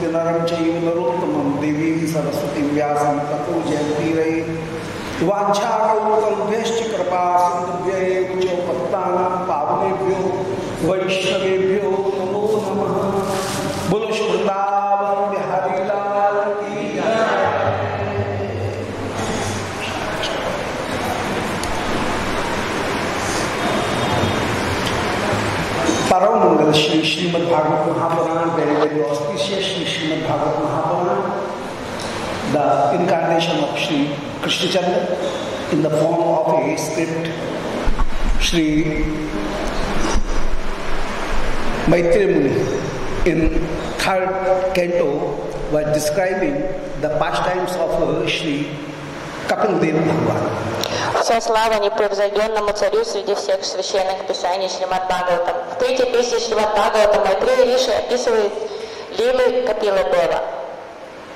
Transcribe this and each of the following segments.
नमस्कृत्य नरं चैव देवीं सरस्वतीं व्यासं ततो जयन्तीरये वाञ्छाकल्पतरुभ्यश्च कृपा सिन्धुभ्यैव च पावनेभ्यो वैष्णवेभ्यो नमो नमः बोलो बिहारी लाल की परम मंगल श्री श्रीमद भागवत महापुराण auspicious श्री श्रीमद भागवत Mahapuran the incarnation of Sri Krishna Chandra in the form of a script Sri Maitreya Muni in third canto was describing the pastimes of uh, Sri Kapil Dev Bhagwan. Вся слава непревзойденному царю среди всех священных писаний Шримад Бхагаватам. В третьей песне Шримад Бхагаватам Майтрея Риши описывает лилы Капила Дева.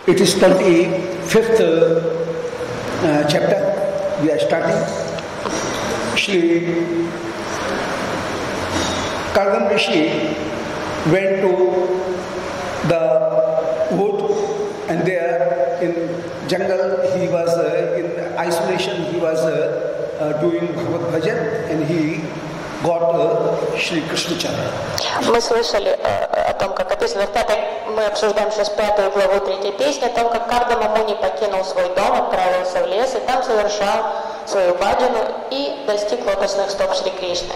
It is 25th uh, chapter we are starting. Shri Kardan Rishi went to the wood and there in jungle he was uh, in isolation he was uh, uh, doing Bhagavad Bhajan and he Chandra. Мы слышали э, о том, как описано в пятой, мы обсуждаем сейчас пятую главу третьей песни, о том, как Кардама Муни покинул свой дом, отправился в лес и там совершал свою баджану и достиг лотосных стоп Шри Кришны.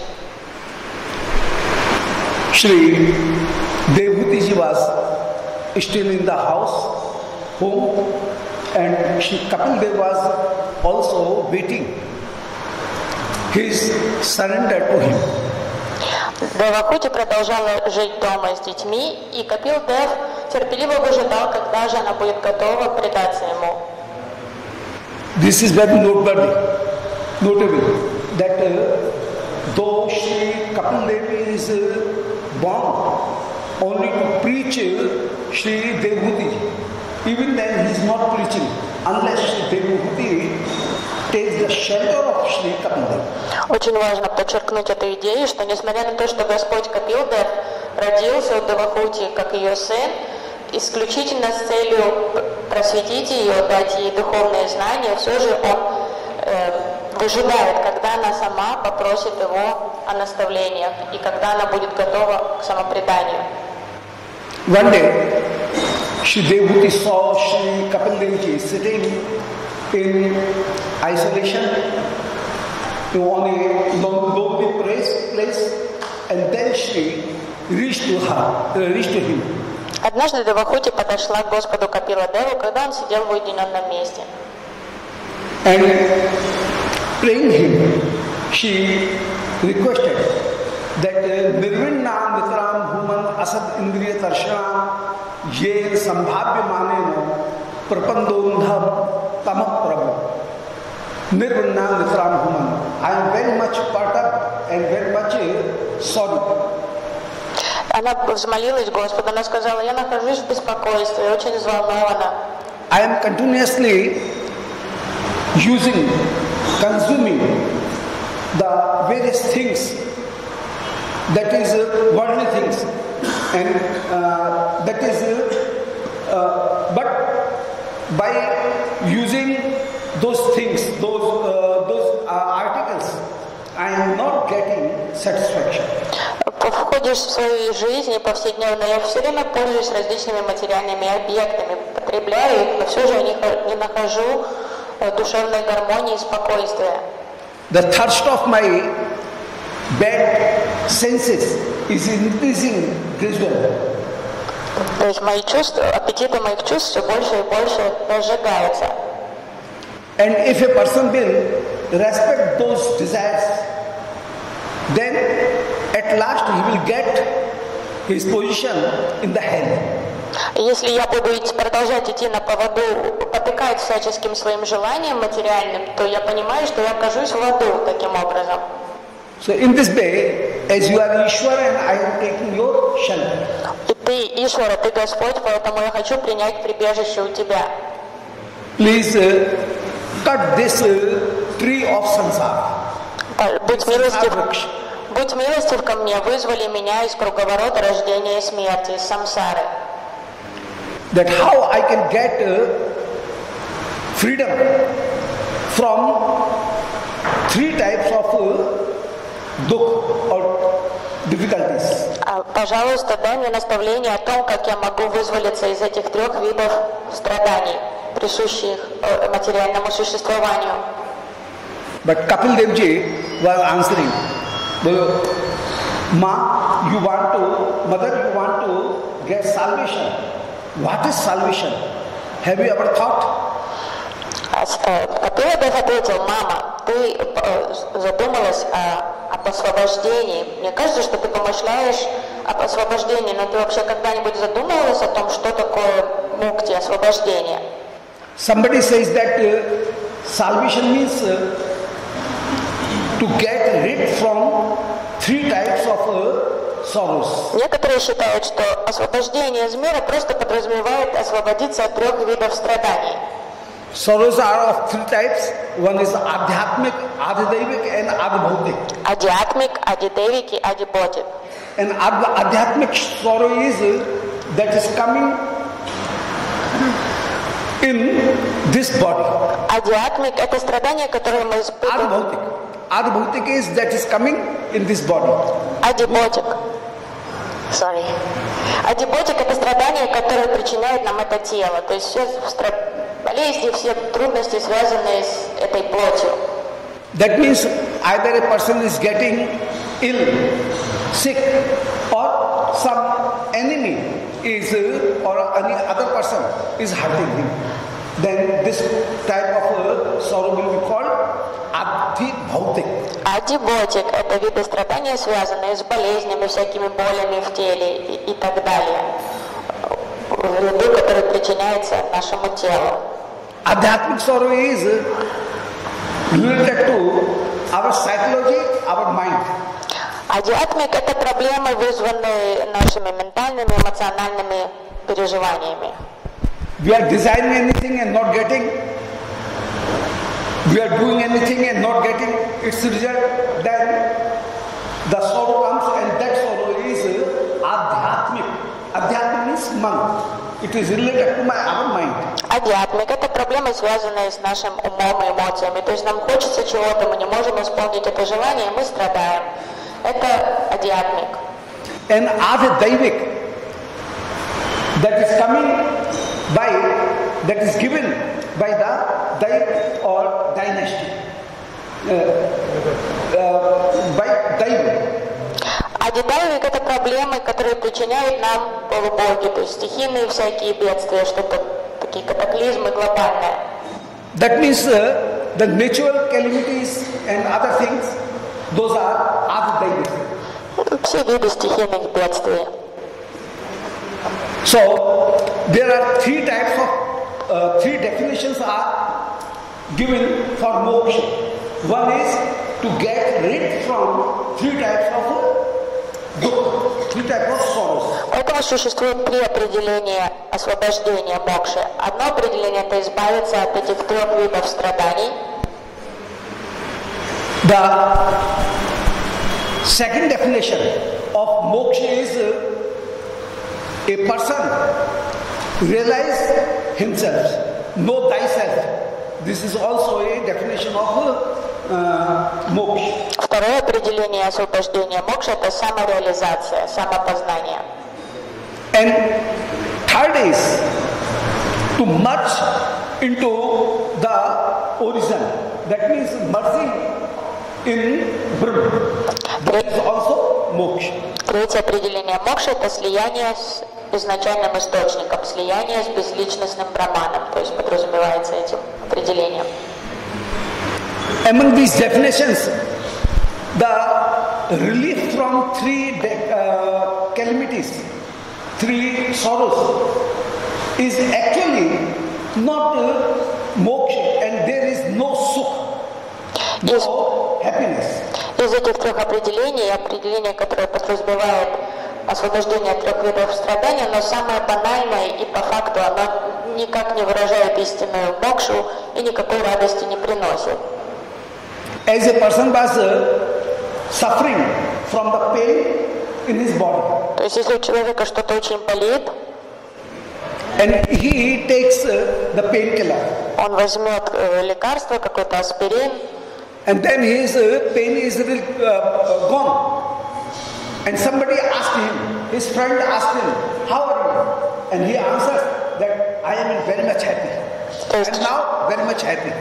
Devhuti ji was still in the house, home, and Shri Kapil Dev was also waiting Девахути продолжала жить дома с детьми, и Капил Дев терпеливо выжидал, когда же она будет готова предаться ему. This is very noteworthy, notable that uh, though Shri Kapil Dev is uh, born only to preach uh, Devhuti, even then he is not preaching unless Shri Devhuti Очень важно подчеркнуть эту идею, что несмотря на то, что Господь Капил Дев родился у Девахути как ее сын, исключительно с целью просветить ее, дать ей духовные знания, все же он э, выжидает, когда она сама попросит его о наставлениях и когда она будет готова к самопреданию. One day, Shri Devhuti saw Shri sitting in isolation on a lon- lonely place, place and then Shri reached to her, uh, reached to him. Однажды Девахути подошла к Господу Капила Деву, когда он сидел в уединенном месте. And praying him, she requested that uh, Nirvinna Nitram Human Asad Indriya Tarshana Ye Sambhavya Maneno Prapandondham Tamak Prabhu. Nirvinna Nitram Human. I am very much perturbed and very much uh, sorry Она взмолилась Господу, она сказала, я нахожусь в беспокойстве, очень взволнована. I am continuously using, consuming the various things that is uh, worldly things and uh, that is uh, uh, but by using those things those uh, those uh, articles i am not getting satisfaction В ходе своей жизни повседневной я все время пользуюсь различными материальными объектами, потребляю их, но все же не, хо- не нахожу э, душевной гармонии и спокойствия. the thirst of my bad senses is increasing gradually То есть мои чувства, аппетиты моих чувств все больше и больше разжигаются. And if a person will respect those desires, then at last he will get his position in the hell. Если я буду продолжать идти на поводу, потыкать всяческим своим желаниям материальным, то я понимаю, что я окажусь в аду таким образом. So in this way, as you are Ishwar and I am taking your shelter. И ты, Ишвара, ты Господь, поэтому я хочу принять прибежище у тебя. Please uh, cut this uh, tree of samsara. Будь милостив, будь милостив ко мне, вызвали меня из круговорота рождения и смерти, из самсары. That how I can get uh, freedom from three types of uh, dukh or difficulties. А, пожалуйста, дай мне наставление о том, как я могу вызволиться из этих трех видов страданий, присущих э, материальному существованию. But Kapil Dev Ji was answering, "Bolo, Ma, you want to, mother, you want to get salvation. What is salvation? Have you ever thought? А э, Капиладов ответил, мама, ты э, задумалась о- об освобождении. Мне кажется, что ты помышляешь об освобождении, но ты вообще когда-нибудь задумывалась о том, что такое мукти, освобождение? Somebody says that uh, salvation means uh, to get rid from three types of uh, sorrows. Некоторые считают, что освобождение из мира просто подразумевает освободиться от трех видов страданий. Sorrows are of three types. One is adhyatmic, adhidaivik, and adhibhautik. Адиатмик, адидевики, адиботик. And adh- adhyatmic sorrow is uh, that is coming in this body. Адиатмик – это страдание, которое мы испытываем. Adhibhautik is that is coming in this body. Адиботик. Sorry. Адиботик – это страдание, которое причиняет нам это тело. То есть все болезни, все трудности, связанные с этой плотью. That means either a person is getting ill, sick, or some enemy is uh, or any other person is hurting him. Then this type of uh, sorrow will be called adhi bhautik. Адиботик – это виды страдания, связанные с болезнями, всякими болями в теле и, и так далее. Вреду, который причиняется нашему телу. Adhyatmic sorrow is uh, related to our psychology, our mind. Адиатмик – это проблемы, вызванные нашими ментальными, эмоциональными переживаниями. We are desiring anything and not getting. We are doing anything and not getting its result. Then the sorrow comes, and that sorrow is uh, adhyatmic. Adhyatmic means man. It is related to my our mind. Адиатмик – это проблемы, связанные с нашим умом и эмоциями. То есть нам хочется чего-то, мы не можем исполнить это желание, и мы страдаем. Это адиатмик. And adhydaivik that is coming by that is given by the Daiv or dynasty. Uh, uh, by Daiv. Адидайвик – это проблемы, которые причиняют нам полубоги, то есть стихийные всякие бедствия, что-то такие катаклизмы глобальные. That means uh, the natural calamities and other things, those are adhydaivik. Все виды стихийных бедствий. So there are three types of uh, three definitions are given for moksha. One is to get rid from three types of uh. Поэтому существует три определения освобождения мокши. Одно определение – это избавиться от этих трех видов страданий. The second definition of moksha is uh, a person realize himself, know thyself. This is also a definition of uh, moksha. Второе определение освобождения мокши – это самореализация, самопознание. And third is to merge into the origin. That means merging in Brahma. That is also moksha. Третье определение мокши – это слияние с изначальным источником, слияние с безличностным браманом, то есть подразумевается этим определением. Among these definitions, the relief from three uh, calamities, three sorrows, is actually not uh, moksha, and there is no sukh, no happiness. Из этих трех определений, определение, которое подразумевает освобождение от трех видов страдания, но самое банальное и по факту оно никак не выражает истинную мокшу и никакой радости не приносит. As a person was uh, suffering from the pain in his body, То есть если у человека что-то очень болит, and he takes uh, the painkiller, он возьмет э, лекарство, какой-то аспирин, and then his uh, pain is really, uh, uh, gone. And somebody asked him, his friend asked him, How are you? And he answers that I am very much happy. And now very much happy.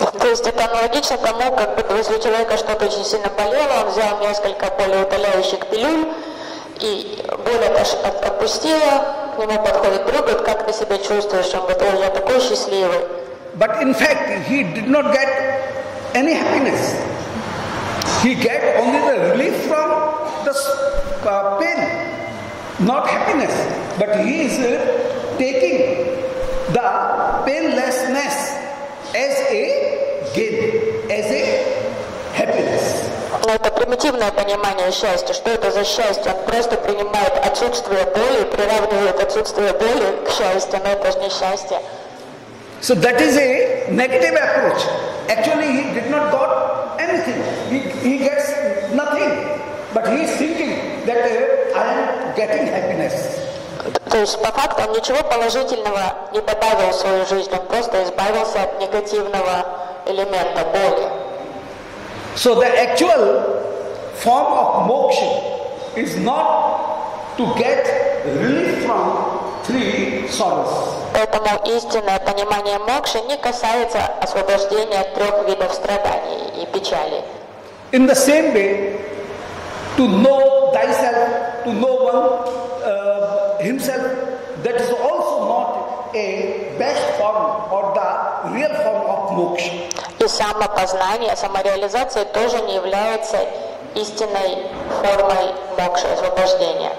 То есть это аналогично тому, как бы если у человека что-то очень сильно болело, он взял несколько болеутоляющих пилюль, и боль отпустила, к нему подходит друг, говорит, как ты себя чувствуешь? Он говорит, ой, я такой счастливый. But in fact, he did not get any happiness. He get only the relief from the uh, pain, not happiness. But he is uh, taking the painlessness as a gain, as a happiness. Но это примитивное понимание счастья. Что это за счастье? Он просто принимает отсутствие боли, приравнивает отсутствие боли к счастью, но это же не счастье. So that is a negative approach. Actually, he did not got anything. He, he gets nothing. But he is thinking that uh, I am getting happiness. То есть по факту он ничего положительного не добавил в свою жизнь, он просто избавился от негативного элемента боли. So the actual form of moksha is not to get relief from three sorrows. Поэтому истинное понимание мокши не касается освобождения от трех видов страданий и печали. In the same way, to know thyself, to know one uh, himself, that is also not a best form or the real form of moksha. И самопознание, самореализация тоже не является истинной формой мокши, освобождения.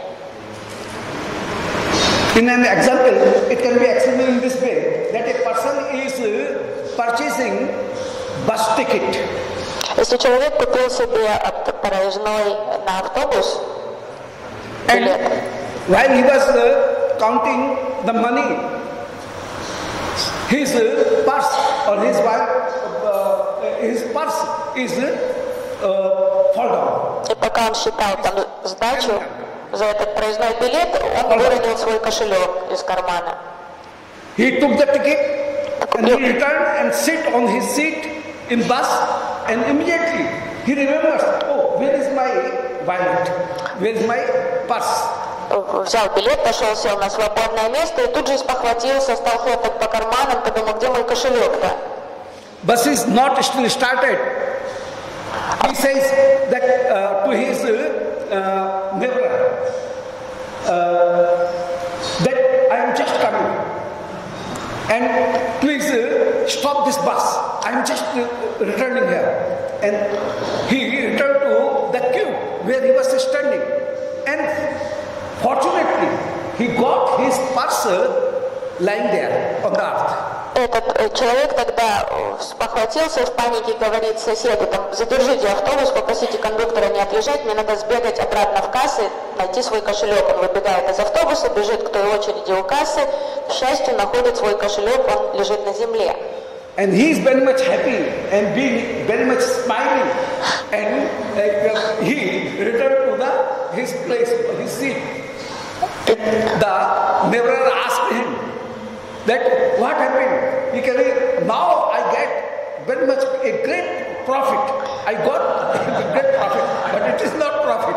In an example, it can be explained in this way that a person is uh, purchasing bus ticket Если человек купил себе проездной на автобус, and билет, while he was uh, counting the money, his uh, purse or his wife, uh, his purse is uh, fall down. и пока он считал там сдачу за этот проездной билет, он выронил свой кошелек из кармана. He took the ticket and he returned and sit on his seat in bus and immediately he remembers, oh, where is my wallet? Where is my purse? Взял билет, пошел, сел на свободное место и тут же спохватился, стал хлопать по карманам, подумал, где мой кошелек-то? Bus is not still started. He says that uh, to his uh, uh, neighbor uh, that I am just coming and please uh, stop this bus. I am just uh, returning here. And he returned to the queue where he was standing. And fortunately, he got his uh, lying there on the earth. Этот э, человек тогда э, спохватился в панике, говорит соседу, там, задержите автобус, попросите кондуктора не отъезжать, мне надо сбегать обратно в кассы, найти свой кошелек. Он выбегает из автобуса, бежит к той очереди у кассы, к счастью, находит свой кошелек, он лежит на земле. And he is very much happy and being very much smiling. And uh, he returned to the, his place, his seat. The never asked him that what happened. He can now I get very much a great profit. I got a great profit, but it is not profit.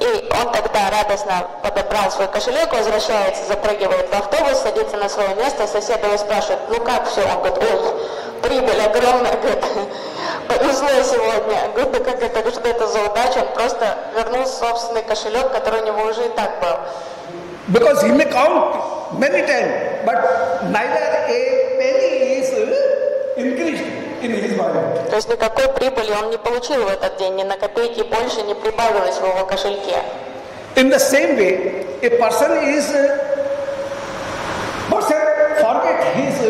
И он тогда радостно подобрал свой кошелек, возвращается, запрыгивает в автобус, садится на свое место, сосед его спрашивает, ну как все? Он говорит, ой, прибыль огромная, говорит, повезло сегодня. Говорит, да как это, что это за удача? Он просто вернул собственный кошелек, который у него уже и так был. Because he may count many times, but neither a penny is increased in his wallet. То есть никакой прибыли он не получил в этот день, ни на копейки больше не прибавилось в его кошельке. In the same way, a person is person forget his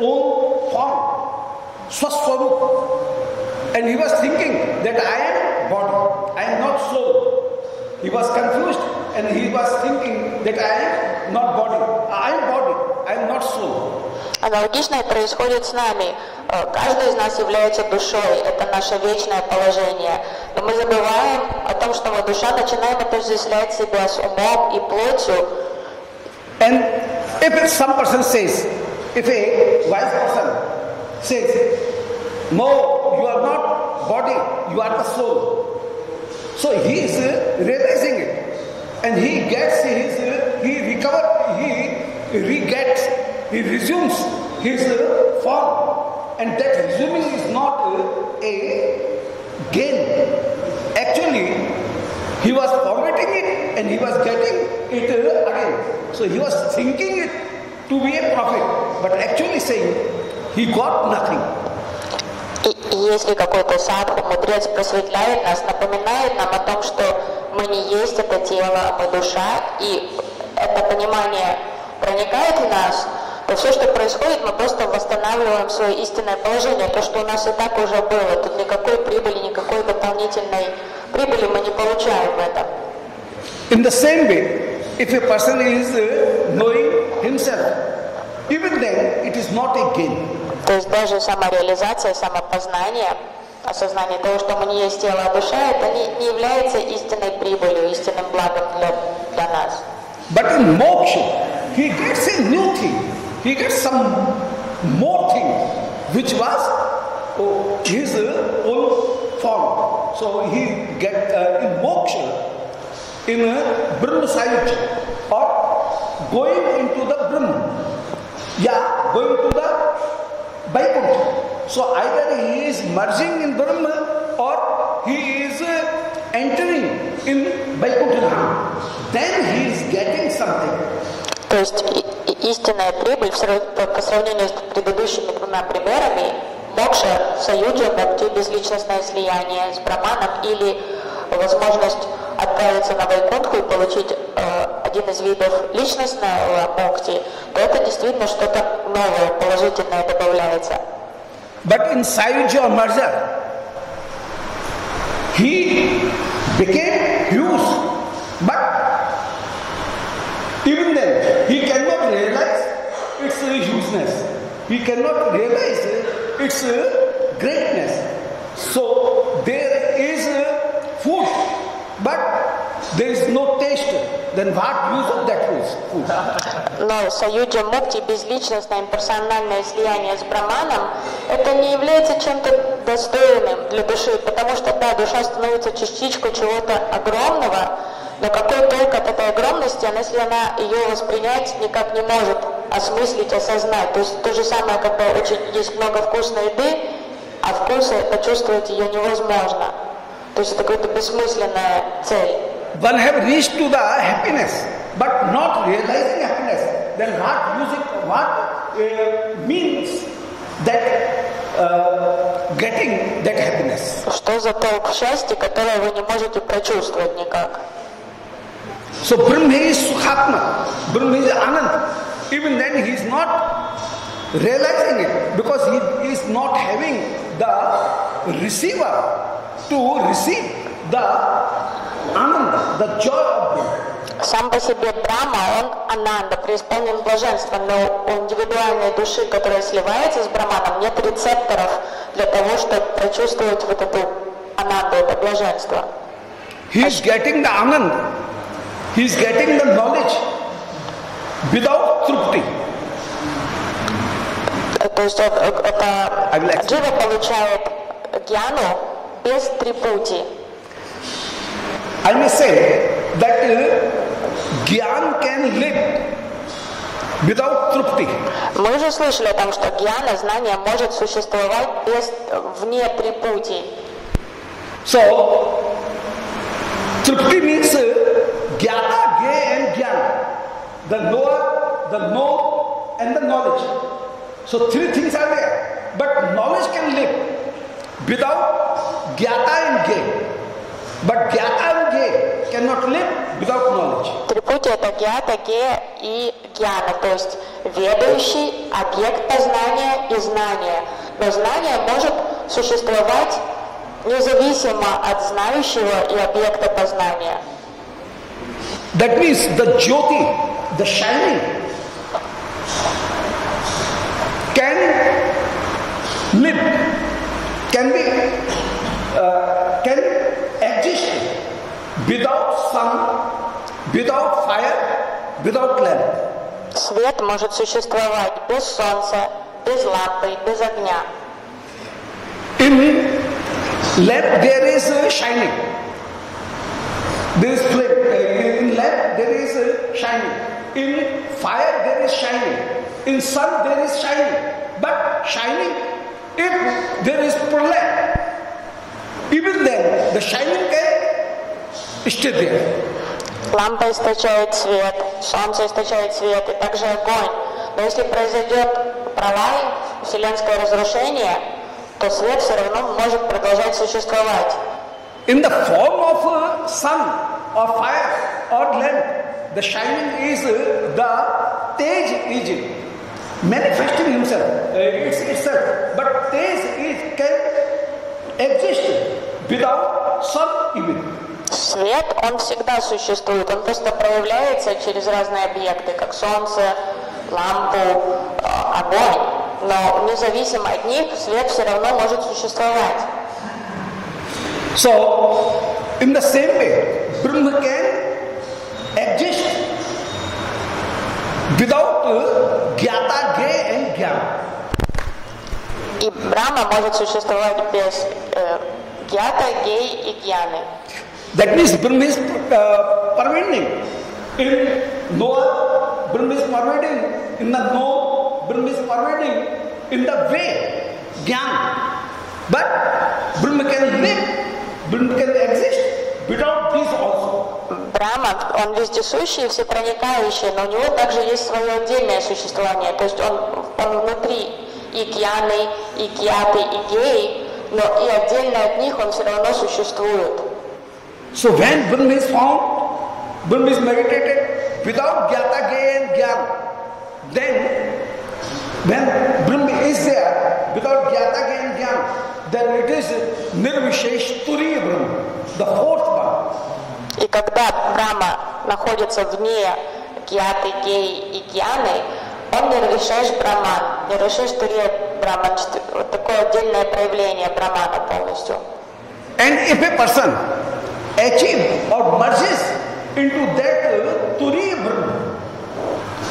own form, swaswarup, and he was thinking that I am body, I am not soul. He was confused and he was thinking that I am not body, I am body, I am not soul. Аналогичное происходит с нами. Э, Каждый из нас является душой, это наше вечное положение. Но мы забываем о том, что мы душа, начинаем отождествлять себя с умом и плотью. And if some person says, if a wise person says, No, you are not body, you are the soul. So he is uh, realizing it. And he gets his, uh, he recover, he re-gets, he resumes his uh, form. And that resuming is not uh, a gain. Actually, he was forgetting it and he was getting it uh, again. So he was thinking it to be a profit, but actually saying he got nothing. И, и если какой-то садху, мудрец просветляет нас, напоминает нам о том, что мы не есть это тело, а мы душа, и это понимание проникает в нас, то все, что происходит, мы просто восстанавливаем свое истинное положение, то, что у нас и так уже было. Тут никакой прибыли, никакой дополнительной прибыли мы не получаем в этом. In the same way, if a person is uh, knowing himself, even then it is not a gain. То есть даже самореализация, самопознание, осознание того, что мы не есть тело, а душа, это не, не является истинной прибылью, истинным благом для, для нас. But in moksha, he gets a new thing. He gets some more thing, which was oh, his own form. So he get uh, in moksha, in uh, Brahma Sayuj, or going into the Brahma. Yeah, going to the Vaikuntha. So either he is merging in Brahma or he is uh, entering in Vaikuntha. Then he is getting something. То есть истинная прибыль по сравнению с предыдущими двумя примерами, мокша, саюджа, мукти, безличностное слияние с браманом или возможность отправиться на Вайкунтху и получить э, один из видов личностного мукти, то это действительно что-то новое, положительное добавляется. But in Sayuja merger, he became huge. But even then, he cannot realize its uh, hugeness. He cannot realize its uh, greatness. So there is food, but there is no taste. Then what use of that food? Но саюджа мукти, безличностное имперсональное слияние с браманом, это не является чем-то достойным для души, потому что, да, душа становится частичкой чего-то огромного, но какой толк от этой огромности, она, если она ее воспринять никак не может осмыслить, осознать. То есть то же самое, когда очень есть много вкусной еды, а вкуса почувствовать ее невозможно. То есть это какая-то бессмысленная цель. One have reached to the happiness, but not realizing happiness. Then what it? What uh, means that uh, getting that happiness? Что за толк в счастье, которое вы не можете прочувствовать никак? So Brahma is Sukhatma, Brahma is Anand. Even then he is not realizing it because he is not having the receiver to receive the ananda, the joy of Brahma. Сам по себе Брахма, он ананда, преисполнен блаженства, но у индивидуальной души, которая сливается с Браманом, нет рецепторов для того, чтобы прочувствовать вот эту ананду, это блаженство. He is getting the anand, he is getting the knowledge without trupti. То есть э, это explain. Джива получает гьяну без трипути. I may say that Gyan can live without trupti. Мы уже слышали о том, что гьяна, знание может существовать без, вне трипути. So, trupti means Gyata, Gay and Gyan. The knower, the know, and the knowledge. So three things are there. But knowledge can live without Gyata and Gay. But Gyata and Gay cannot live without knowledge. Трипути это гьята, гея и гьяна, то есть ведающий, объект познания и знания. Но знание может существовать независимо от знающего и объекта познания. That means the Jyoti, the shining, can live, can be, uh, can exist without sun, without fire, without lamp. Свет может существовать без солнца, без лампы, без огня. In lamp there is uh, shining. There is flame. Uh, in lamp there is uh, shining. In fire there is shining. In sun there is shining. But shining, if there is prolapse, even then the shining can stay there. Лампа источает свет, солнце источает свет и также огонь. Но если произойдет провал, вселенское разрушение, то свет все равно может продолжать существовать. In the form of uh, sun or fire or lamp, the shining is uh, the Tej is manifesting himself, uh, it's itself. But Tej is can exist without sun even. Свет, он всегда существует, он просто проявляется через разные объекты, как солнце, лампу, э, огонь. Но независимо от них, свет все равно может существовать. So, in the same way, Brahma can exist without uh, Gyata, Gay and Gyan. И Брахма может существовать без э, гьята, гей и гьяны. That means Brahma is uh, pervading. In Noah, Brahma is pervading. In the no, Brahma is pervading. In the way, Gyan. But Brahma can live, Brahma can exist Without this also. Брахма, он вездесущий, всепроникающий, но у него также есть свое отдельное существование. То есть он, он внутри и гьяны, и гьяты, и геи, но и отдельно от них он все равно существует. So when Brahma is found, Brahma is meditated without Gyata, Gay and Gyan. Then, when Brahma is there without Gyata, Gay and Gyan, then it is Nirvishesh Turiya Brahma, the fourth one. И когда Брахма находится вне гьяты, геи и гьяны, он нирвишеш браман, нирвишеш турия браман, вот такое отдельное проявление брамана полностью. And if a person achieve or merges into that uh, Turiya Brahma,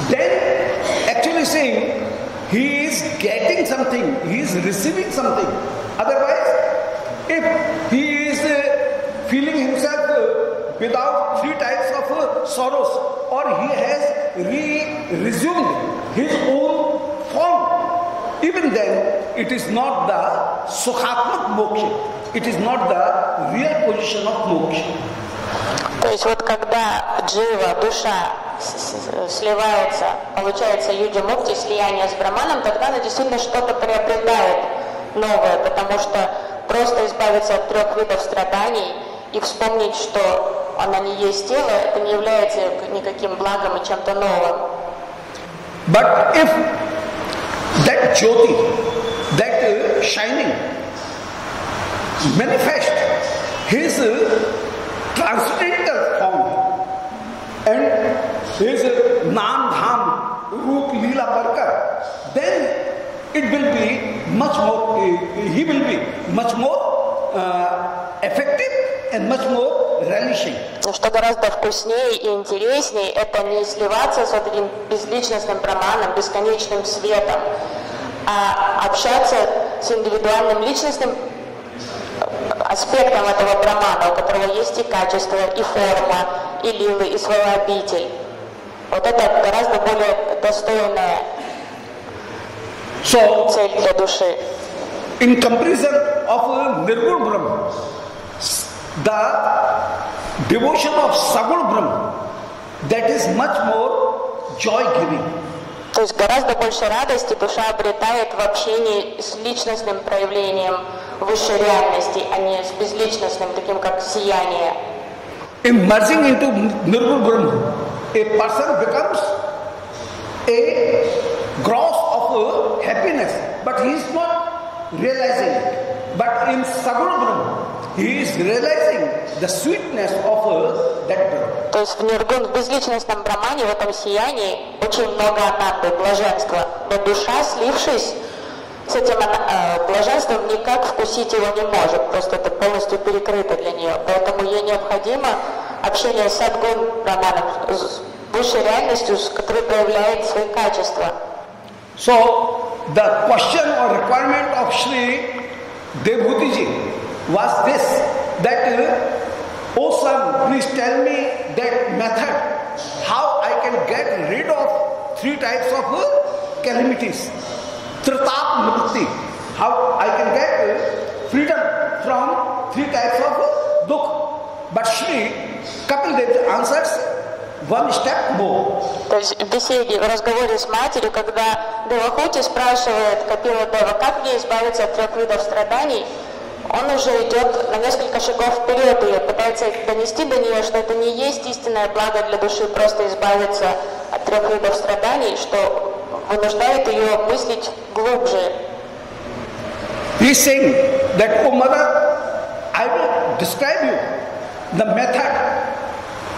then actually saying he is getting something, he is receiving something. Otherwise, if he is uh, feeling himself uh, without three types of uh, sorrows, or he has re- resumed his own form, even then it is not the sukhatmak moksha. It is not the real position of moksha. То есть вот когда джива, душа сливается, получается юджа мукти, слияние с браманом, тогда она действительно что-то приобретает новое, потому что просто избавиться от трех видов страданий и вспомнить, что она не есть тело, это не является никаким благом и чем-то новым. But if that jyoti, that uh, shining, manifest his uh, transcendental form and his uh, Nam Dham, Roop Leela Parkar, then it will be much more, uh, he will be much more uh, effective and much more relishing. Но что гораздо вкуснее и интереснее, это не сливаться с вот этим безличностным проманом, бесконечным светом, а общаться с индивидуальным личностным аспектом этого промана, у которого есть и качество, и форма, и лилы, и своя обитель. Вот это гораздо более достойная So, цель для души. in comparison of uh, Nirgun Brahma, the devotion of Sagun Brahma, that is much more joy giving. То есть гораздо больше радости душа обретает в общении с личностным проявлением высшей реальности, а не с безличностным, таким как сияние. In merging into Nirgun Brahma, a person becomes a gross of uh, happiness, but he is not realizing it. But in Saguna Brahma, he is realizing the sweetness of uh, that Brahma. То есть в ниргун, в безличностном брамане, в этом сиянии очень много ананды, блаженства. Но душа, слившись с этим э, блаженством, никак вкусить его не может. Просто это полностью перекрыто для нее. Поэтому ей необходимо общение с садгун браманом, с высшей реальностью, с которой проявляет свои качества. So, the question or requirement of Sri Devbhutiji was this that, uh, oh son, please tell me that method how I can get rid of three types of uh, calamities. Tritap Nipati, how I can get uh, freedom from three types of uh, dukh. But Sri Kapil Dev answers one step more. То есть в беседе, в разговоре с матерью, когда Девахути спрашивает Капила Дева, как мне избавиться от трех видов страданий, он уже идет на несколько шагов вперед и пытается донести до нее, что это не есть истинное благо для души просто избавиться от трех видов страданий, что вынуждает ее мыслить глубже. He is saying that, oh mother, I will describe you the method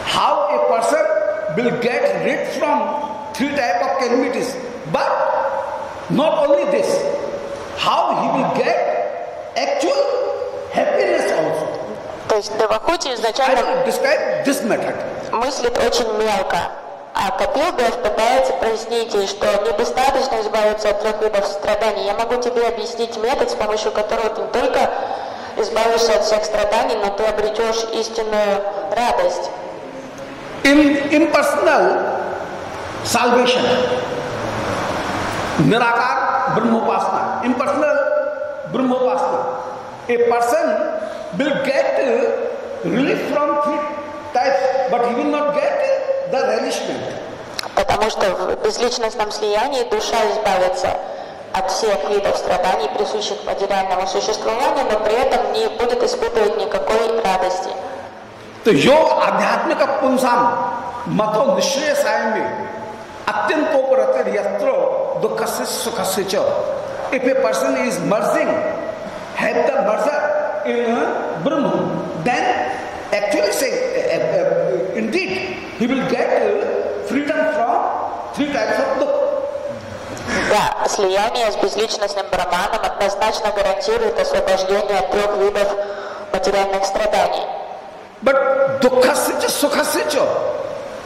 how a person will get rid from three type of calamities. But not only this, how he will get actual happiness also. То есть Девахути изначально мыслит очень мелко. А Капилдев пытается прояснить ей, что недостаточно избавиться от трех видов страданий. Я могу тебе объяснить метод, с помощью которого ты не только избавишься от всех страданий, но ты обретешь истинную радость. In impersonal salvation, Nirakar Brahmopasana, impersonal Brahmopasana, a person will get relief from three types, but he will not get the relishment. Потому что в безличностном слиянии душа избавится от всех видов страданий, присущих материальному существованию, но при этом не будет испытывать никакой радости. तो योग आध्यात्मिक पुंसाम मतो निश्चय साय में अत्यंतोपरत यत्र दुख से सुख से च if a person is merging have the merger in uh, brahma then actually say uh, uh, indeed he will get uh, freedom from three types of dukh Да, слияние с безличностным браманом однозначно гарантирует освобождение от трех видов материальных страданий. But dukkha cha sukha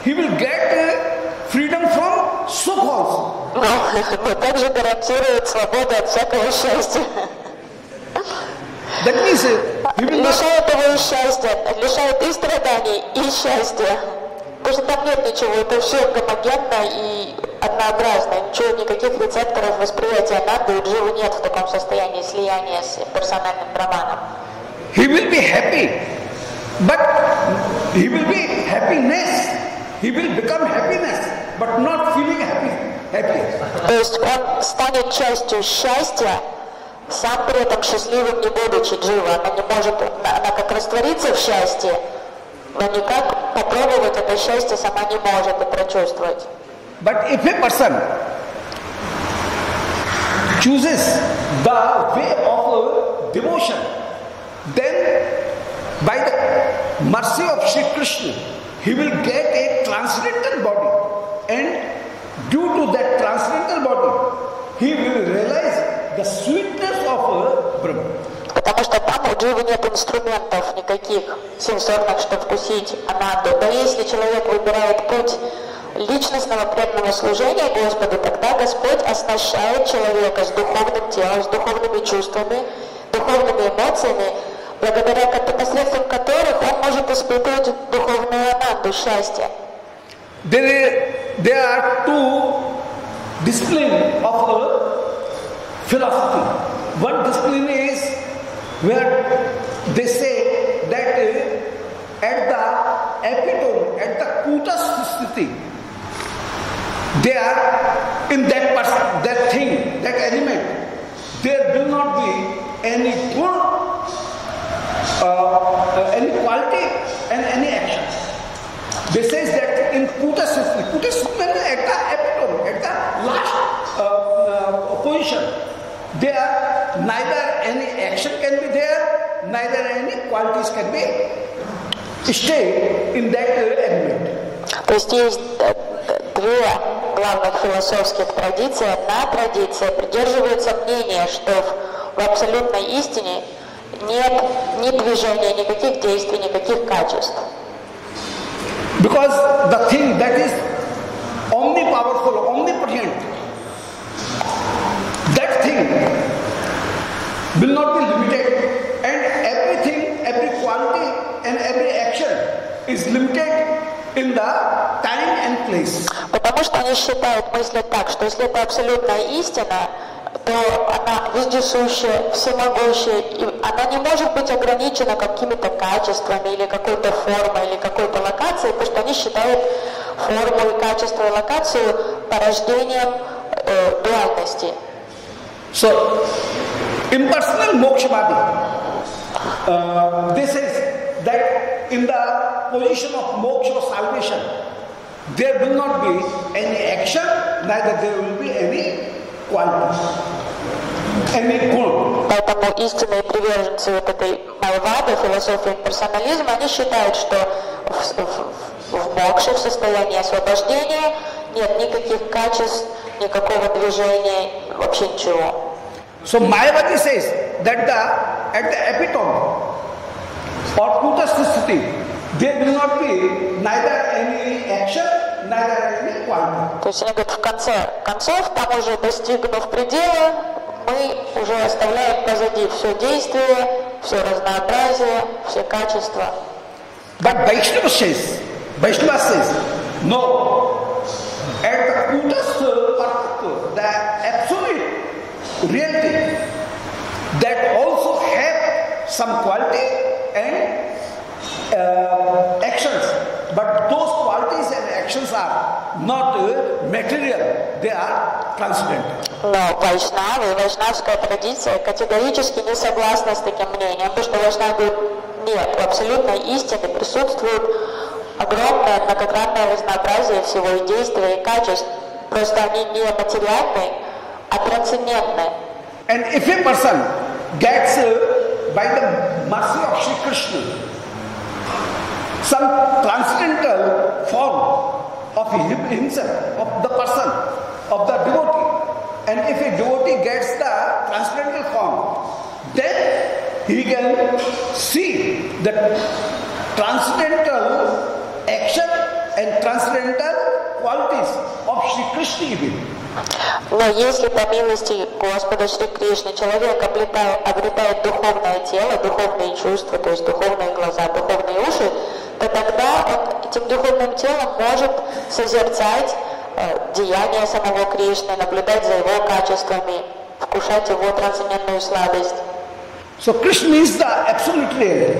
he will get uh, freedom from sukh also Но, также гарантирует свободу от всякого счастья. that means uh, he will Лишает его и счастья, лишает и страданий, и счастья. Потому что там нет ничего, это все гомогенно и однообразно. Ничего, никаких рецепторов восприятия надо, у Дживы нет в таком состоянии слияния с персональным браманом. He will be happy, but he will be happiness. He will become happiness, but not feeling happy. Happy. То есть он станет частью счастья, сам при этом счастливым не будучи Джива. Она не может, она как растворится в счастье, но никак попробовать это счастье сама не может и прочувствовать. But if a person chooses the way of devotion, then by the mercy of Sri Krishna, he will get a transcendental body. And due to that transcendental body, he will realize the sweetness of Brahma. Потому что там у Дживы нет инструментов никаких сенсорных, чтобы вкусить ананду. Но если человек выбирает путь личностного преданного служения Господу, тогда Господь оснащает человека с духовным телом, с духовными чувствами, духовными эмоциями, благодаря посредством которых он может испытывать духовную ананду, счастье. There, there are two disciplines of uh, philosophy. One discipline is where they say that uh, at the epitome, at the kutas sthiti, they are in that person, that thing, that element, there will not be any good, uh, uh, any quality and any action. This says that in Kuta Sufri, Kuta Sufri at the epitome, at the last uh, uh, position, there neither any action can be there, neither any qualities can be stay in that uh, element. То есть есть э, э, две главных философских традиции. Одна традиция придерживается мнения, что в, в абсолютной истине нет ни движения, никаких действий, никаких качеств. Because the thing that is omnipowerful, omnipotent, that thing will not be limited, and everything, every quality, and every action is limited in the time and place. Потому что они считают, мыслят так, что если это абсолютная истина, то она вездесущая, всемогущая, и она не может быть ограничена какими-то качествами или какой-то формой, или какой-то локацией, потому что они считают форму и качество и локацию порождением э, дуальности. So, impersonal mokshvadi, uh, this is that in the position of moksha or salvation, there will not be any action, neither there will be any. Поэтому истинные приверженцы вот этой майвады, философии персонализма, они считают, что в, в, в мокше, в состоянии освобождения, нет никаких качеств, никакого движения, вообще ничего. So Mayavadi says that the at the epitome or kutasthiti, there will not be neither any action, neither. То есть они говорят, в конце концов, там уже достигнув предела, мы уже оставляем позади все действие, все разнообразие, все качества. But Vaishnava says, Vaishnava says, no, at the kutastha partatva, the absolute reality, that also have some quality and uh, actions. But those qualities and actions are not material, they are transcendental. Но вайшнавы и вайшнавская традиция категорически не согласна с таким мнением, потому что вайшнавы нет, в абсолютной истине присутствует огромное многогранное разнообразие всего и действия, и качеств. Просто они не материальны, а трансцендентны. And if a person gets, uh, by the mercy of Sri Krishna, some transcendental form of him- himself, of the person, of the devotee, and if a devotee gets the transcendental form, then he can see the transcendental action and transcendental qualities of Sri Krishna even. Но если по милости Господа Шри Кришны человек обретает, обретает духовное тело, духовные чувства, то есть духовные глаза, духовные уши, то тогда он этим духовным телом может созерцать э, деяния самого Кришны, наблюдать за его качествами, вкушать его трансцендентную сладость. So Krishna is the absolute reality.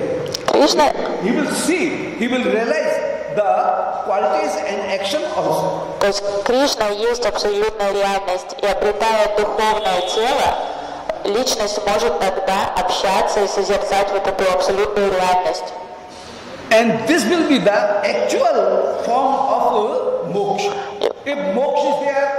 Кришна, He will see, he will realize the qualities and action also. то есть Кришна есть абсолютная реальность, и обретая духовное тело, личность может тогда общаться и созерцать вот эту абсолютную реальность. And this will be the actual form of uh, moksha. If moksha is there,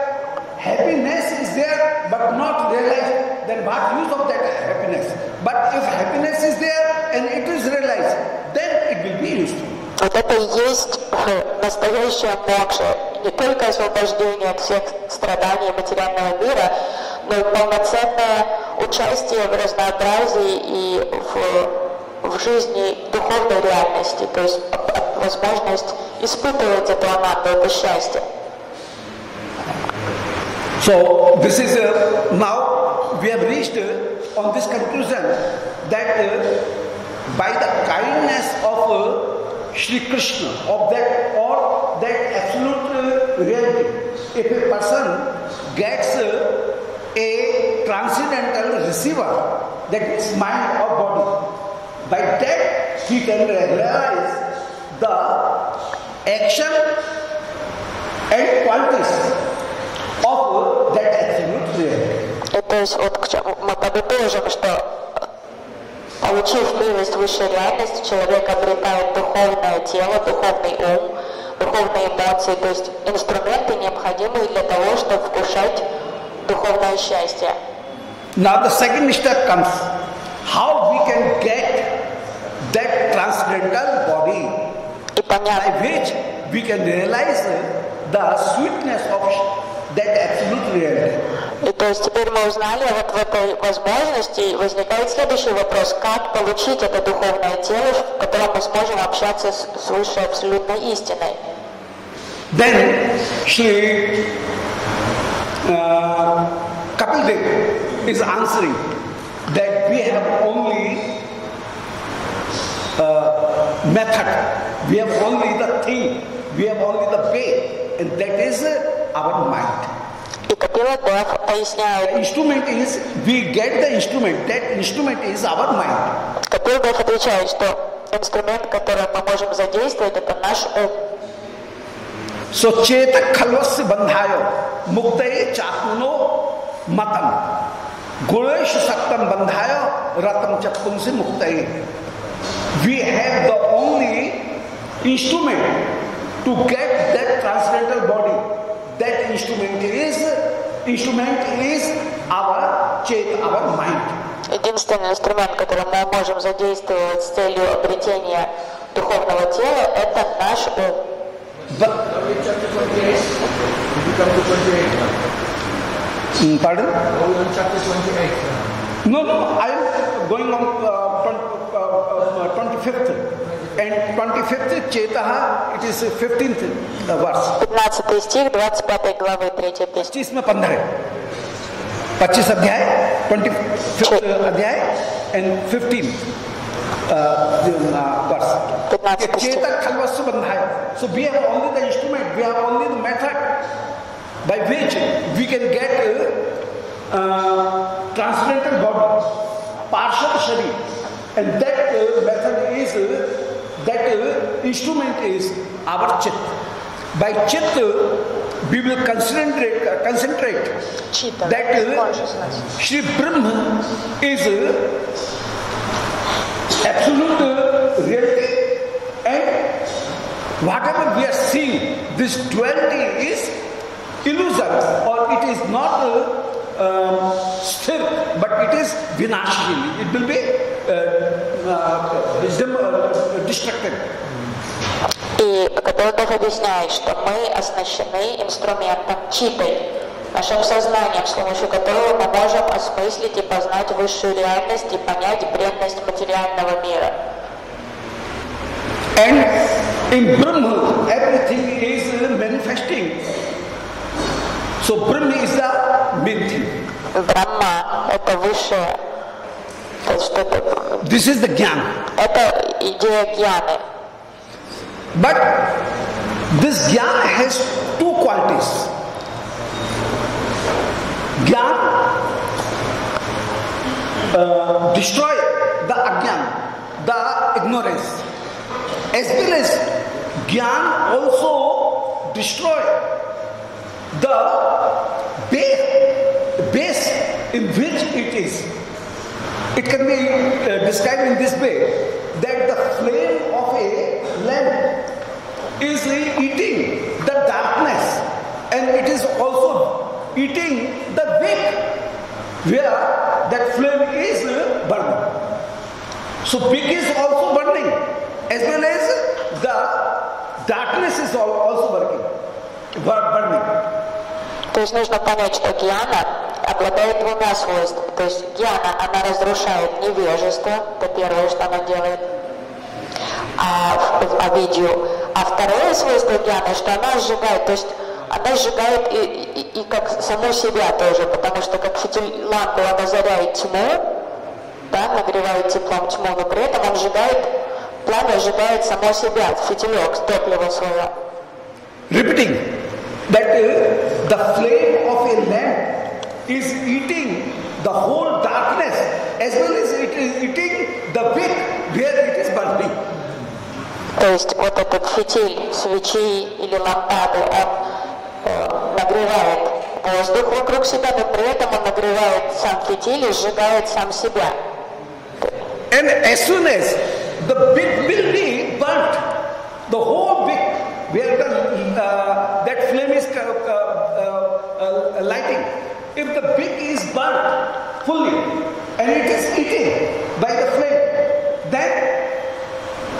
happiness is there, but not realized then what use of that happiness? But if happiness is there and it is realized, then it will be useful. Вот это и есть э, настоящая мокша. Не только освобождение от всех страданий материального мира, но и полноценное участие в разнообразии и в, в жизни духовной реальности, то есть э, э, возможность испытывать эту ананду, это счастье. So this is uh, now we have reached uh, on this conclusion that uh, by the kindness of uh, Sri Krishna of that or that absolute uh, reality, if a person gets uh, a transcendental receiver, that is mind or body, by that he can realize the action and qualities of that absolute reality. То есть вот к чему мы подытожим, что получив милость высшей реальности, человек обретает духовное тело, духовный ум, духовные эмоции, то есть инструменты, необходимые для того, чтобы вкушать духовное счастье. Now the second step comes. How we can get transcendental body И понятно, by which we can realize the sweetness of that absolute reality. И то есть теперь мы узнали вот в этой возможности, возникает следующий вопрос, как получить это духовное тело, в котором мы сможем общаться с, с высшей абсолютной истиной. Then Sri uh, Kapil Dev is answering that we have only uh, method, we have only the thing, we have only the way, and that is uh, our mind. И Капила Дев The поясняет, instrument is, we get the instrument, that instrument is our mind. Капил Дев отвечает, что инструмент, который мы можем задействовать, это наш ум. सो चेत खलवस्य बंधाय मुक्त चात्मनो मतम गुणेश सक्तम बंधाय रतम चपुन से मुक्त we have the only instrument to get that transcendental body. That instrument is instrument is our chait, our mind. Единственный инструмент, который мы можем задействовать с целью обретения духовного тела, это наш ум. But, Pardon? No, no, I am going on uh, 20, uh, uh, 25th. And 25th Chetaha, it is 15th uh, verse. 15 стих 25 главы 3 песни. 25 में 15 25 अध्याय 25 अध्याय एंड 15 वर्स 15 स्टिच। चेतक खलवस्व बंधाय so we have only the instrument we have only the method by which we can get uh, uh, transcendental body, partial sharir, And that uh, method is uh, that uh, instrument is our chit. By chit, we will concentrate, uh, concentrate Chitta, that uh, consciousness. Shri Brahma is uh, absolute uh, reality, and whatever we are seeing, this duality is illusion or it is not uh, um, sthir, but it is vinashini. It will be И Капелдов объясняет, что мы оснащены инструментом читой, нашим сознанием, с помощью которого мы можем осмыслить и познать высшую реальность и понять бренность материального мира. And in Brahma, everything is manifesting. So Brahma is the main thing. Брахма – это высшее, This is the jnana. это идея гьяны. But this jnana has two qualities. Jnana uh, destroy the ajnana, the ignorance. As well as jnana also destroy the base, base in which it is. It can be uh, described in this way that the flame of a lamp is eating the darkness and it is also eating the wick where that flame is uh, burning. So big is also burning, as well as the darkness is al- also working, bur- burning. То есть нужно понять, что гьяна обладает двумя свойствами. То есть гьяна, она разрушает невежество, это первое, что она делает, а, в- авидью. А второе свойство гьяны, что она сжигает, то есть она сжигает и, и- и как саму себя тоже, потому что как фитиль лампу он озаряет тьму, да, нагревает теплом тьму, но при этом он сжигает, пламя сжигает само себя, фитилек, топливо свое. Repeating that uh, the flame of a lamp is eating the whole darkness as well as it is eating the wick where it is burning. То есть вот этот фитиль свечи или лампады, он э, нагревает воздух вокруг себя, но при этом он нагревает сам фитиль и сжигает сам себя. And as soon as the wick will be burnt, the whole wick where the, uh, that flame is uh, uh, uh, lighting, if the wick is burnt fully and it is eaten by the flame, then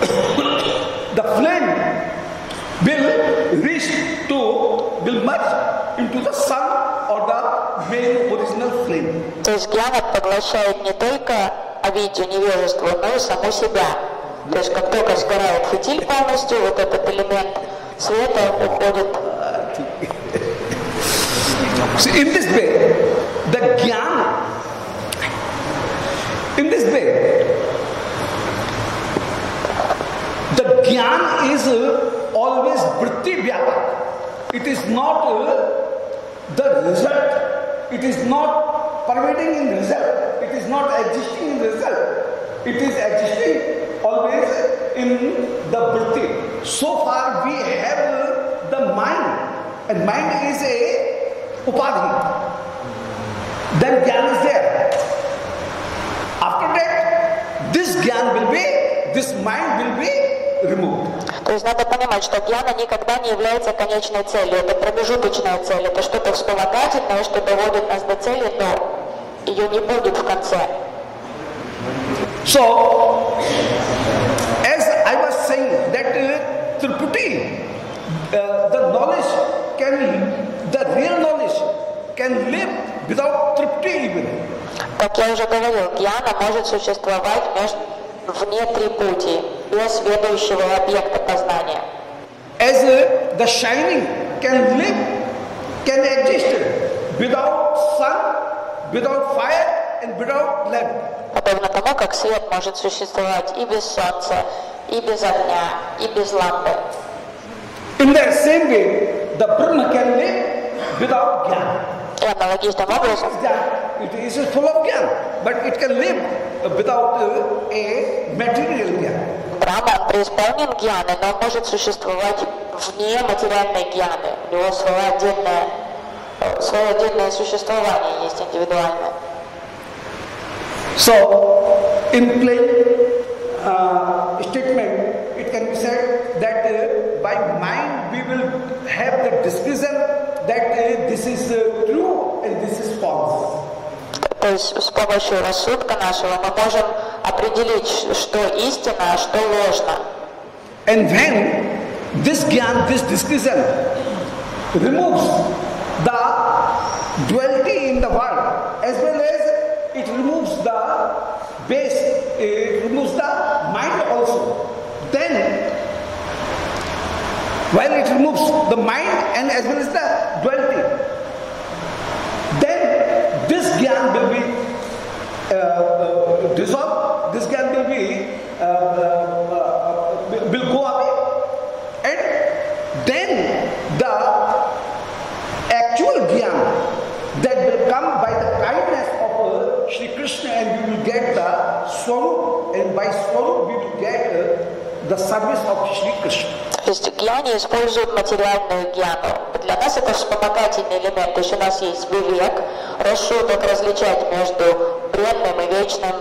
the flame will reach to, will merge into the sun or the main original flame. То есть гьяна поглощает не только авидью, невежество, но и саму себя. То есть как только сгорает фитиль полностью, вот этот элемент света уходит. So in this way, the jnana, in this way, the jnana is always vritti vyapak. It is not uh, the result. It is not pervading in result. It is not existing in result. It is existing always in the vritti. So far we have the mind, and mind is a upadhi. Then jnana is there. After that, this jnana will be, this mind will be removed. То есть надо понимать, что гьяна никогда не является конечной целью. Это промежуточная цель, это что-то вспомогательное, что доводит нас до цели, но ее не будет в конце. So, as I was saying that uh, Tripudi, uh, the knowledge can, the real knowledge can live without Tripti even. Как я уже говорил, гьяна может существовать между, вне трипути, без ведающего объекта познания. As uh, the shining can live, can exist without sun, without fire, and without lamp. Подобно тому, как свет может существовать и без солнца, и без огня, и без лампы. In the same way, the Brahma can live without jnana. И аналогичным образом It is full of jnana, but it can live without uh, a material jnana. Брахма он преисполнен гьяны, но он может существовать вне материальной гьяны. У него свое отдельное, э, свое отдельное существование есть индивидуальное. So, in plain uh, statement, it can be said that uh, by mind we will have the discussion that uh, this is uh, true and this is false. То есть с помощью рассудка нашего мы можем определить, ш- что истина, а что ложно. And when this gyan, this discussion removes the duality in the world as well as it removes the base, it removes the mind also, then while it removes the mind and as well as the gyan will be uh, uh, dissolved, this gyan will be uh, uh, will go away, and then the actual gyan that will come by the kindness of Sri Krishna, and we will get the swarup, and by swarup we will get the service of Sri Krishna. То есть гьяни используют материальную гьяну. Для нас это вспомогательный элемент. То есть у нас есть вивек, рассудок различать между бренным и вечным,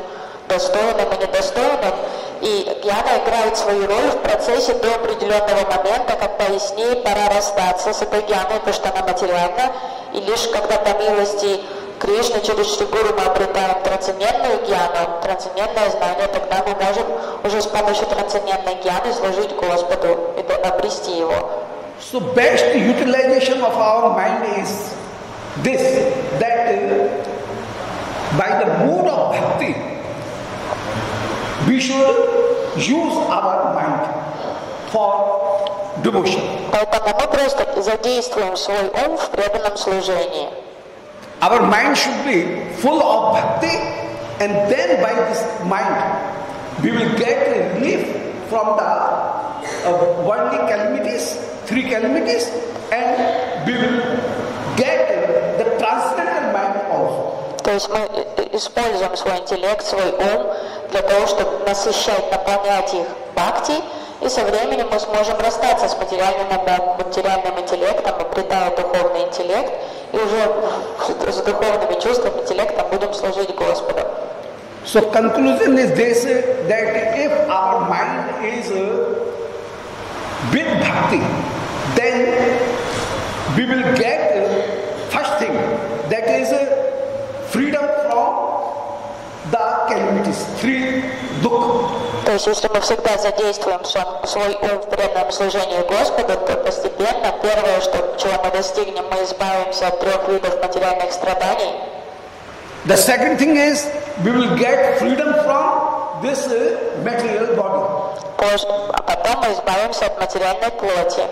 достойным и недостойным. И гьяна играет свою роль в процессе до определенного момента, когда и с пора расстаться с этой гьяной, потому что она материальна. И лишь когда по милости Кришны через Шри Гуру мы обретаем трансцендентную гьяну, трансцендентное знание, тогда мы можем уже с помощью трансцендентной гьяны служить Господу и до- обрести Его. So best utilization of our mind is this that uh, by the mode of bhakti we should use our mind for devotion. Поэтому мы просто задействуем свой ум в преданном служении. Our mind should be full of bhakti and then by this mind we will get relief from the uh, worldly calamities, three calamities and we will get the transcendental mind also. То есть мы используем свой интеллект, свой ум для того, чтобы насыщать, наполнять их бхакти, и со временем мы сможем расстаться с материальным материальным интеллектом, обретая духовный интеллект, и уже с духовными чувствами, интеллектом будем служить Господу. So conclusion is this uh, that if our mind is uh, with bhakti, then we will get uh, first thing that is uh, freedom from the calamities, three dukh. То есть, если мы всегда задействуем свой ум в преданном служении Господу, то постепенно первое, что, чего мы достигнем, мы избавимся от трех видов материальных страданий. The second thing is we will get freedom from this uh, material body. Позже, а потом мы избавимся от материальной плоти.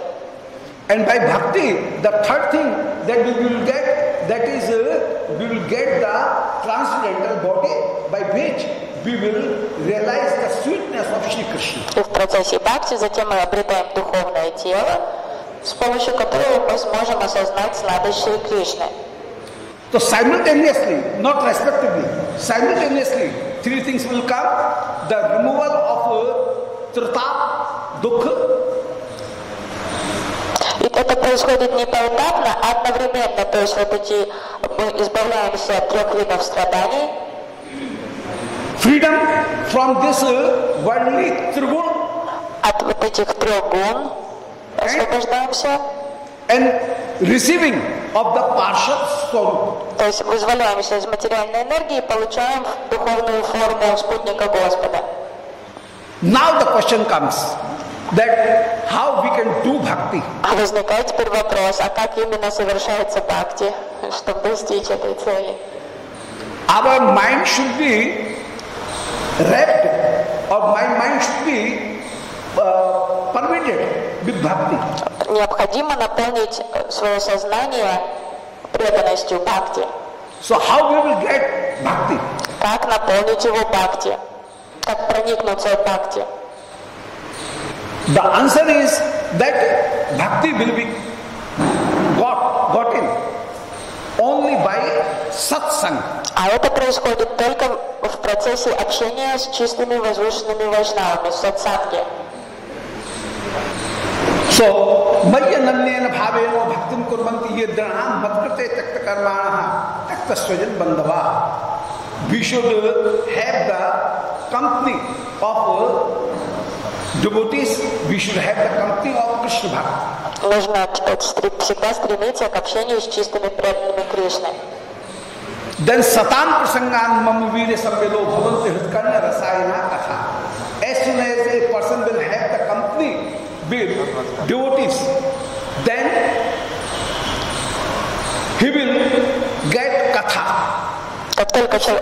And by bhakti, the third thing that we will get, that is, uh, we will get the transcendental body by which we will realize the sweetness of Shri Krishna. И в процессе бхакти затем мы обретаем духовное тело, с помощью которого мы сможем осознать сладость Шри Кришны. So simultaneously, not respectively, simultaneously, three things will come: the removal of uh, tritap, dukkha, И это происходит не поэтапно, а одновременно. То есть вот эти мы избавляемся от трех видов страданий, freedom from this uh, worldly trigun, от вот этих трех гун освобождаемся, and receiving то есть вызволяемся из материальной энергии и получаем духовную форму спутника Господа. Now the question comes that how we can do bhakti. А возникает теперь вопрос, а как именно совершается бхакти, чтобы достичь этой цели? Our mind should be wrapped, or my mind should be uh, pervaded with bhakti. Необходимо наполнить свое сознание преданностью бхакти. So how we will get bhakti? Как наполнить его бхакти? Как проникнуться в бхакти? The answer is that bhakti will be got, gotten only by satsang. А это происходит только в процессе общения с чистыми возвышенными вайшнавами, в сатсанге. So, मय्यनन्येन भावेन भक्तिं कुर्वन्ति ये दृढां मत्कृते त्यक्त कर्माणः त्यक्त स्वजन बंधवा we should have the company of devotees we should have the company of krishna bhakt Нужно э, стр- всегда стремиться к общению с чистыми преданными Кришны. then satam prasangan mam veer samvelo bhavanti hritkanya rasayana katha as soon as a person will have the company with devotees then he will get katha Как только, чел-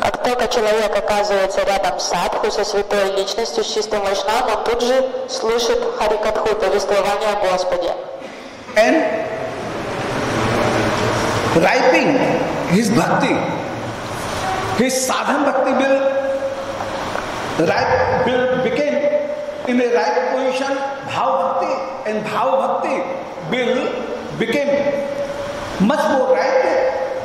как только человек оказывается рядом с садху, со святой личностью, с чистым вайшнавом, он тут же слышит Харикатху, повествование о Господе. and ripening his bhakti. His sadhan bhakti will ripe will in a right position bhav bhakti and bhav bhakti will become much more right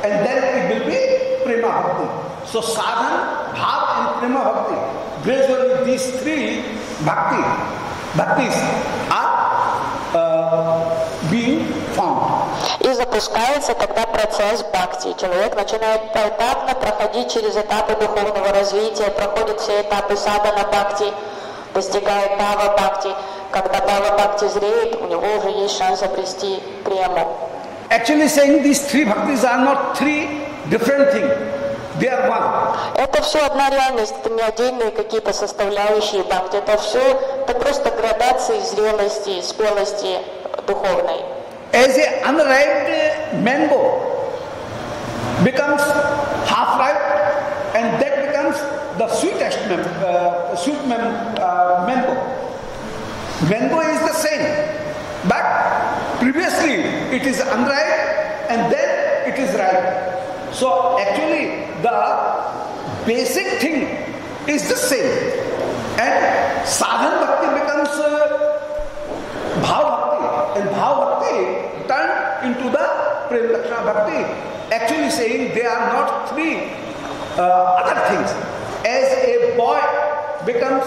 and then it will be prema bhakti. So sadhan, bhav and prema bhakti. Gradually these three bhakti, bhaktis are uh, being formed. И запускается тогда процесс бхакти. Человек начинает поэтапно проходить через этапы духовного развития, проходит все этапы садана бхакти, достигает бхава бхакти. Когда бхава бхакти зреет, у него уже есть шанс обрести прему. Actually saying these three bhaktis are not three different thing. They are one. Это все одна реальность, это не отдельные какие-то составляющие бхакти. Это все, это просто градации зрелости, спелости духовной. As a unripe mango becomes half ripe sweetest mem- uh, sweet mem- uh, mango. Mango is the same, but previously it is unripe and then it is ripe. So actually the basic thing is the same. And sadhan bhakti becomes uh, bhav bhakti and bhav bhakti turned into the prem lakshana bhakti. Actually saying they are not three uh, other things. As a boy becomes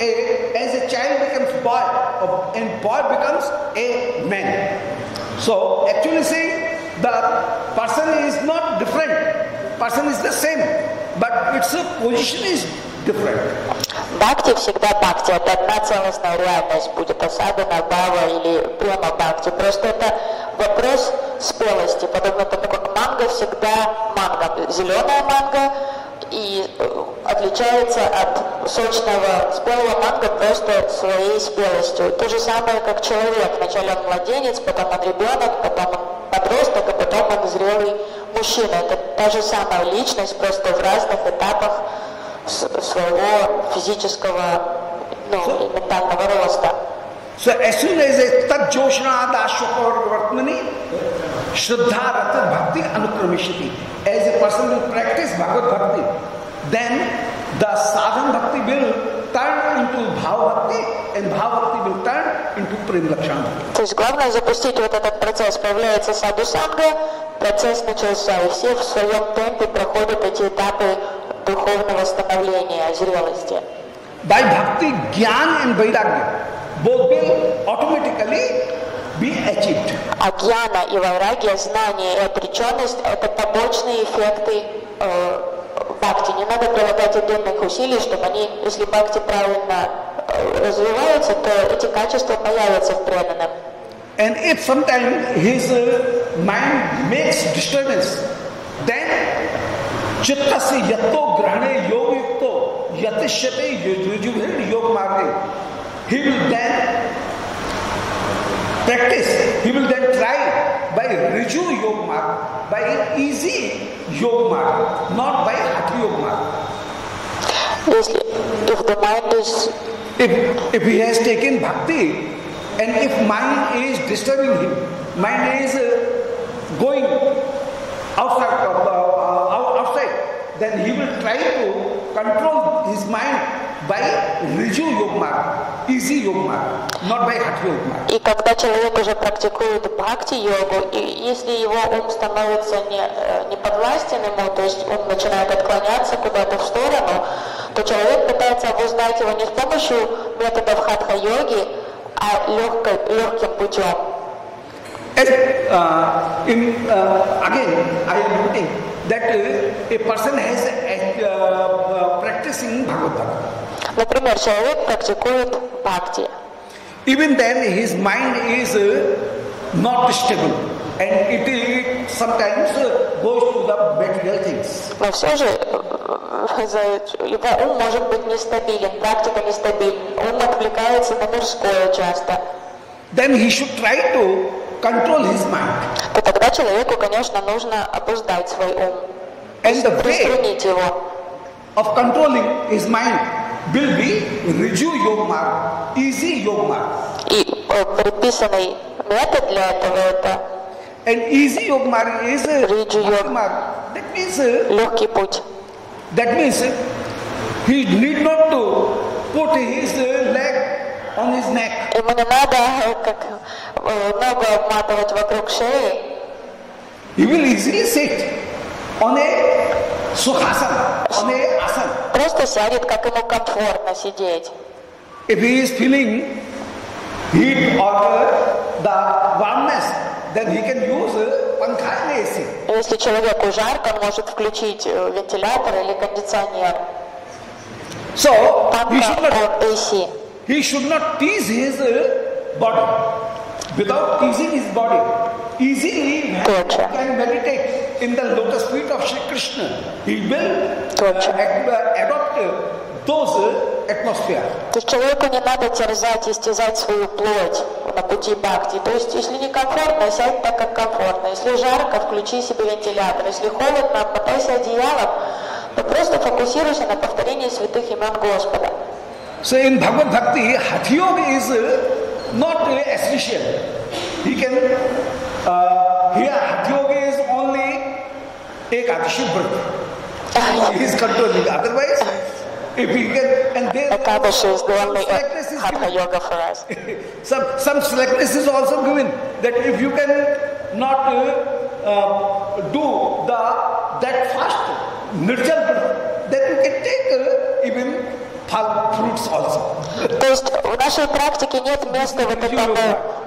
a, as a child becomes boy, and boy becomes a man. So actually saying the person is not different, person is the same, but its position is different. Бхакти всегда бхакти, это одна целостная реальность, будет асадана, бава или према бхакти. Просто это вопрос спелости, подобно тому, как манго всегда манго, зеленая манго, и э, отличается от сочного спелого манго просто своей спелостью. То же самое, как человек. Вначале он младенец, потом он ребенок, потом он подросток, а потом он зрелый мужчина. Это та же самая личность, просто в разных этапах своего физического ну, и ментального роста. So as soon as tad joshna dashokor vartmani shraddha rata bhakti anukramishati. As a person will practice Bhagavad Bhakti, then the sadhan bhakti will turn into bhav bhakti and bhav bhakti will turn into prem lakshana. То есть главное запустить вот этот процесс. Появляется саду санга, процесс начался, и все в своем темпе проходят эти этапы духовного становления, зрелости by bhakti, jnana and vairagya, both will automatically be achieved. Агьяна и вайрагия, знание и отреченность – это побочные эффекты э, бхакти. Не надо прилагать отдельных усилий, чтобы они, если бхакти правильно э, развиваются, то эти качества появятся в преданном. And if sometimes his uh, mind makes disturbance, then chitta se yatto grahane yogi Yatishyate Yujuvil Yog Marge. He will then practice, he will then try by Riju Yog Marg, by easy Yog Marg, not by Hatha Yog Marg. This, if the mind is. If, if he has taken bhakti and if mind is disturbing him, mind is uh, going outside of. Uh, then he will try to control his mind by riju yog marg easy yog marg not by hati yog marg И когда человек уже практикует бхакти-йогу, и если его ум становится не, э, не подвластен ему, то есть он начинает отклоняться куда-то в сторону, то человек пытается обуздать его не с помощью методов хатха-йоги, а легкой, легким путем. As, uh, in, uh, again, I am noting that uh, a person has uh, uh, practicing Bhagavad Gita. Например, человек практикует бхакти, Even then, his mind is uh, not stable, and it, it sometimes uh, goes to the material things. но все же э, за- его ум может быть нестабилен, практика нестабильна, ум отвлекается на мирское часто. Then he should try to control his mind. то тогда человеку, конечно, нужно обуздать свой ум, And the way приструнить его. of controlling his mind will be Riju Yog Marg, easy Yog Marg. И э, предписанный метод для этого это And easy Yog Marg is uh, Riju Bhakti Yog. Marg. That means uh, легкий путь. That means uh, he need not to put his uh, leg on his neck. Ему не надо э, как э, ногу обматывать вокруг шеи, He will easily sit on a sukhasana, on a asana. просто сядет, как ему комфортно сидеть. If he is feeling heat or uh, the warmness, then he can use uh, pankha and AC. Если человеку жарко, он может включить э, вентилятор или кондиционер. So he should not he should not tease his uh, body. Without teasing his body, easily he can meditate in the lotus feet of Shri Krishna, he will uh, Точно. ac- uh, adopt uh, those uh, atmosphere. То есть человеку не надо терзать, истязать свою плоть на пути бхакти. То есть если некомфортно, сядь так, как комфортно. Если жарко, включи себе вентилятор. Если холодно, обмотайся одеялом. Но просто фокусируйся на повторении святых имен Господа. So in Bhagavad Bhakti, Hatha Yoga is uh, not really essential. He can, uh, here yoga is only a Akshubhrat. He is controlling. Otherwise, if he can, and then Ekadashi is the only Hatha Yoga for us. some, some selectness is also given that if you can not uh, uh, do the that fast, nirjal, then you can take uh, even То есть в нашей практике нет места вот этому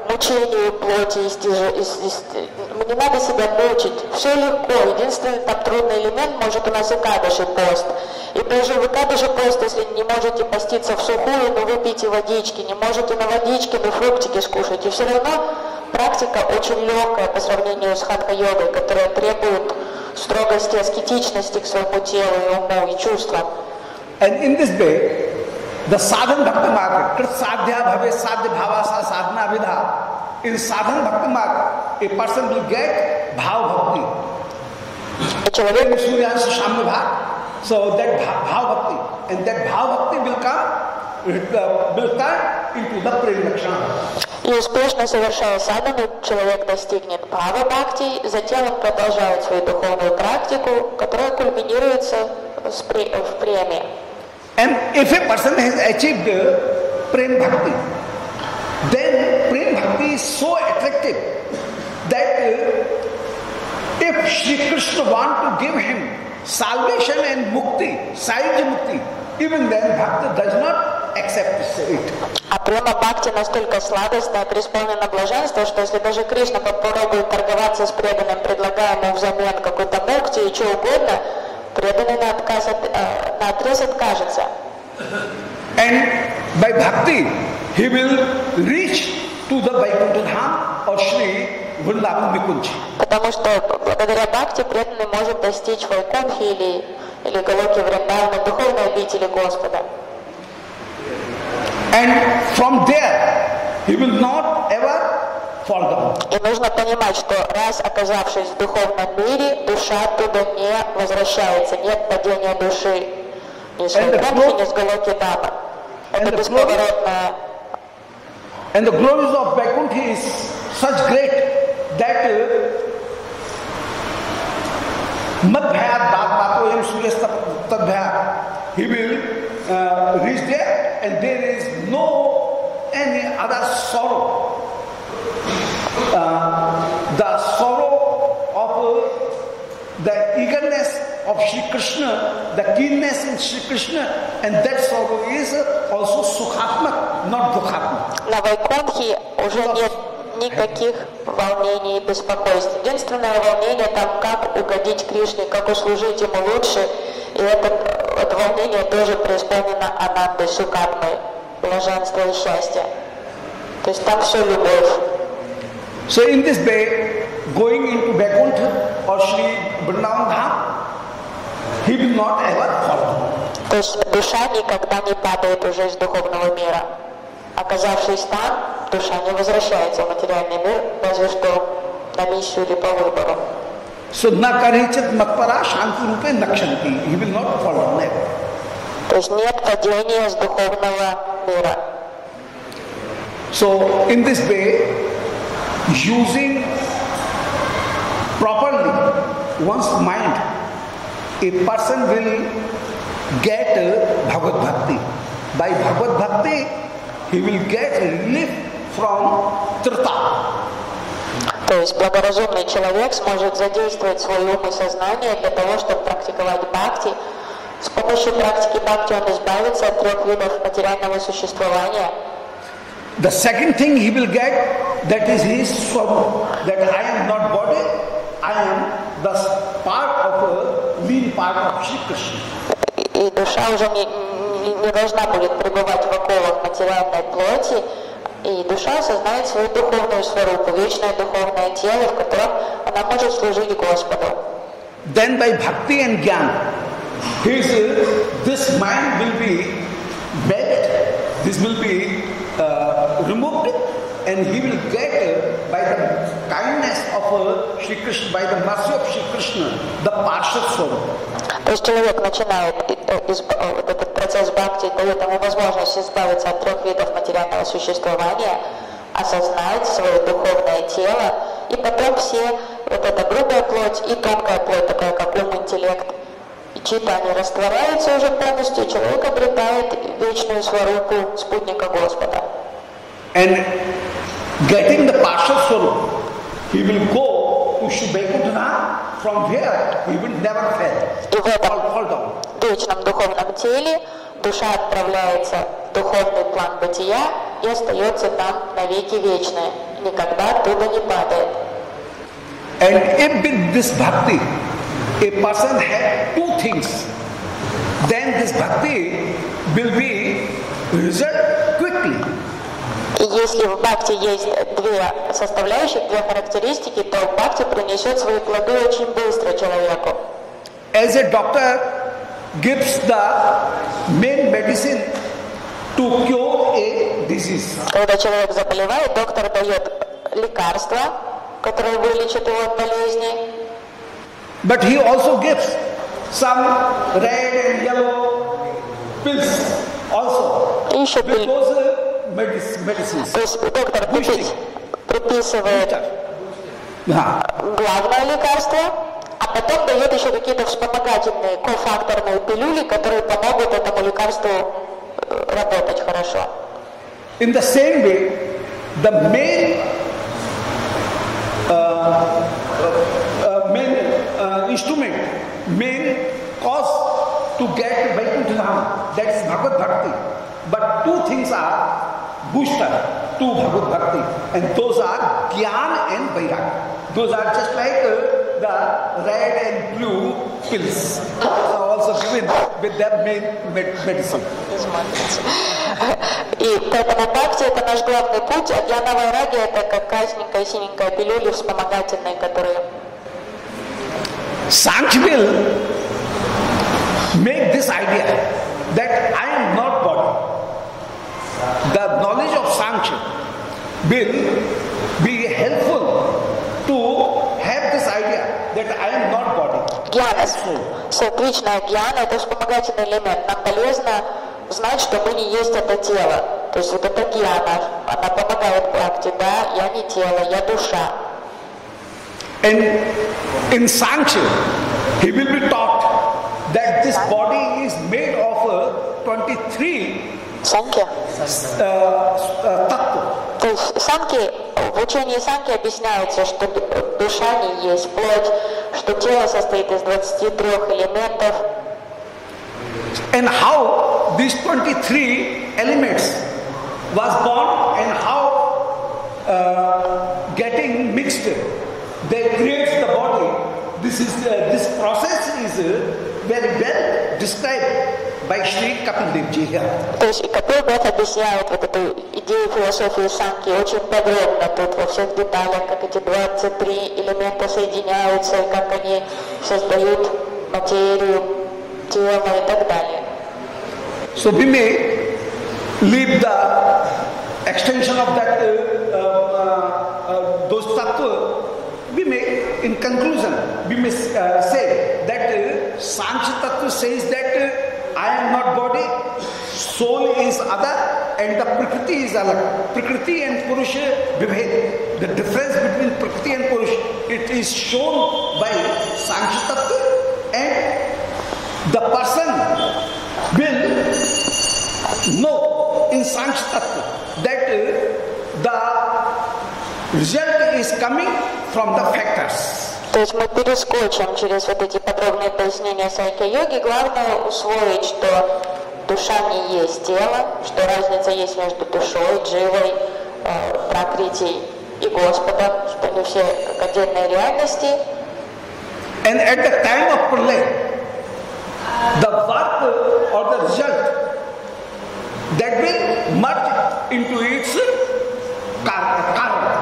мучению плоти, истяж- ис- ис- не надо себя мучить. Все легко. Единственный там трудный элемент может у нас и кадыши пост. И даже в кадыши пост, если не можете поститься в сухую, но вы пейте водички, не можете на водичке, но фруктики скушайте. Все равно практика очень легкая по сравнению с хатха-йогой, которая требует строгости, аскетичности к своему телу и уму, и чувствам. And in this way, the sadhan bhakti marg, krit sadhya bhave sadhya bhavasa sadhana vidha. In sadhan bhakti marg, a person will get bhav bhakti. И человек Then Suryansa Shamya bhag. So that bha- bhav bhakti. And that bhav bhakti will come, uh, will turn into the prem lakshana. И успешно совершая садану, человек достигнет бхава бхакти, затем он продолжает свою духовную практику, которая кульминируется с пре- в преме. And if a person has achieved uh, prem bhakti, then prem bhakti is so attractive that uh, if Shri Krishna want to give him salvation and mukti, saija mukti, even then bhakti does not accept it. А према бхакти настолько сладостная, преисполнена блаженства, что если даже Кришна попробует торговаться с преданным, предлагая ему взамен какой-то мукти и что угодно, преданный на, отказ от, э, на отрез откажется. And by bhakti, he will reach to the Vaikuntha or Shri Vrindavan Nikunj. Потому что благодаря бхакти преданный может достичь Вайкунхи или, или Галоки Вриндавана, духовной обители Господа. And from there, he will not ever. И нужно понимать, что раз оказавшись в духовном мире, душа оттуда не возвращается, нет падения души ни с glo- ни с Галоки Дама. And Это the бесповоротная And the glories of Vaikuntha is such great that Madhyat Bhagavatoyam Suryasta Tadhyat, he will uh, reach there and there is no any other sorrow. Uh, the sorrow of uh, the eagerness of Sri Krishna, the keenness in Sri Krishna, and that sorrow is also Sukhatmak, not Dukhatmak. На Вайкунхе уже нет никаких волнений и беспокойств. Единственное волнение там, как угодить Кришне, как услужить ему лучше. И это, это волнение тоже преисполнено Анандой, Сукатмой, блаженства и счастья. То есть там все любовь. So in this way, going into Vaikuntha or Sri Vrindavan Dham, he will not ever fall down. То есть душа никогда не падает уже из духовного мира. Оказавшись там, душа не возвращается в материальный мир, разве что на миссию или по выбору. So na karechit matpara shanti rupe nakshanti. He will not fall down ever. То есть нет падения с духовного мира. So in this way, using properly one's mind, a person will get Bhagavad Bhakti. By Bhagavad Bhakti, he will get relief from Trita. То есть благоразумный человек сможет задействовать свой ум и сознание для того, чтобы практиковать бхакти. С помощью практики бхакти он избавится от трех видов материального существования. The second thing he will get, that is his swabhu, that I am not body, I am the part of a lean part of Shri Krishna. И и душа уже не, не- не должна будет пребывать в оковах материальной плоти, и душа осознает свою духовную сварупу, вечное духовное тело, в котором она может служить Господу. then by bhakti and gyan, his, uh, this mind will be bent, this will be uh, removed, and he will get uh, by the kindness of uh, Shri Krishna, by the mercy of Shri Krishna, the partial soul. То есть человек начинает э, изб- э, вот этот процесс бхакти дает ему возможность избавиться от трех видов материального существования, осознать свое духовное тело, и потом все, вот эта грубая плоть и тонкая плоть, такая как ум, интеллект, и чита, они растворяются уже полностью, и человек обретает вечную сварупу спутника Господа. And getting the partial soul, he will go to Shri Vaikuntha, from where he will never fail, И в этом fall, down. вечном духовном теле душа отправляется в духовный план бытия и остается там навеки вечное, никогда оттуда не падает. And if this bhakti, a person has two things, then this bhakti will be result quickly. И если в бхакти есть две составляющих, две характеристики, то бхакти принесет свои плоды очень быстро человеку. As a doctor gives the main medicine to cure a disease. Когда человек заболевает, доктор дает лекарства, которые вылечат его от болезни, But he also gives some red and yellow pills also. и еще those uh. То есть доктор приписывает Yeah. главное лекарство, а потом дает еще какие-то вспомогательные кофакторные пилюли, которые помогут этому лекарству э, работать хорошо. In the same way, the main uh, instrument, main cause to get Vaikuntha Dham, that is Bhagavad Bhakti. But two things are booster to Bhagavad Bhakti, and those are Gyan and Vairag. Those are just like uh, the red and blue pills. Are also given with their main med- medicine. И поэтому бхакти это наш главный путь, а для Навайраги это как красненькая синенькая пилюли вспомогательные, которые Sankhya will make this idea that I am not body. The knowledge of Sankhya will be helpful to have this idea that I am not body. Гьяна, сатвичная гьяна – это вспомогательный элемент. Нам полезно знать, что мы не есть это тело. То есть вот это гьяна, она помогает бхакти, да, я не тело, я душа. And in Sankhya, he will be taught that this body is made of uh, 23 Санки. uh, uh, tattva. То есть санки, в учении санки объясняется, что ду- душа не есть плоть, что тело состоит из 23 элементов, and how these 23 elements was born and how uh, getting mixed they creates the body. This is uh, this process is uh, very well described by Sri Kapil Dev Ji here. То есть и Капил Бет объясняет вот эту идею философии санки очень подробно, тут во всех деталях, как эти 23 элемента соединяются, и как они создают материю, тело и так далее. so we may leave the extension of that uh, uh, uh, in conclusion we may uh, say that uh, Tattva says that uh, I am not body, soul is other, and the Prakriti is other. Prakriti and Purusha vibhed. The difference between Prakriti and Purusha, it is shown by Sankhya Tattva, and the person will know in Sankhya Tattva that uh, the result is coming from the factors. То есть мы перескочим через вот эти подробные пояснения сайка-йоги. Главное усвоить, что душа не есть тело, что разница есть между душой, дживой, э, пракритией и Господом, что они все как отдельные реальности. And at the time of pralay, the work or the result that will merge into its karma.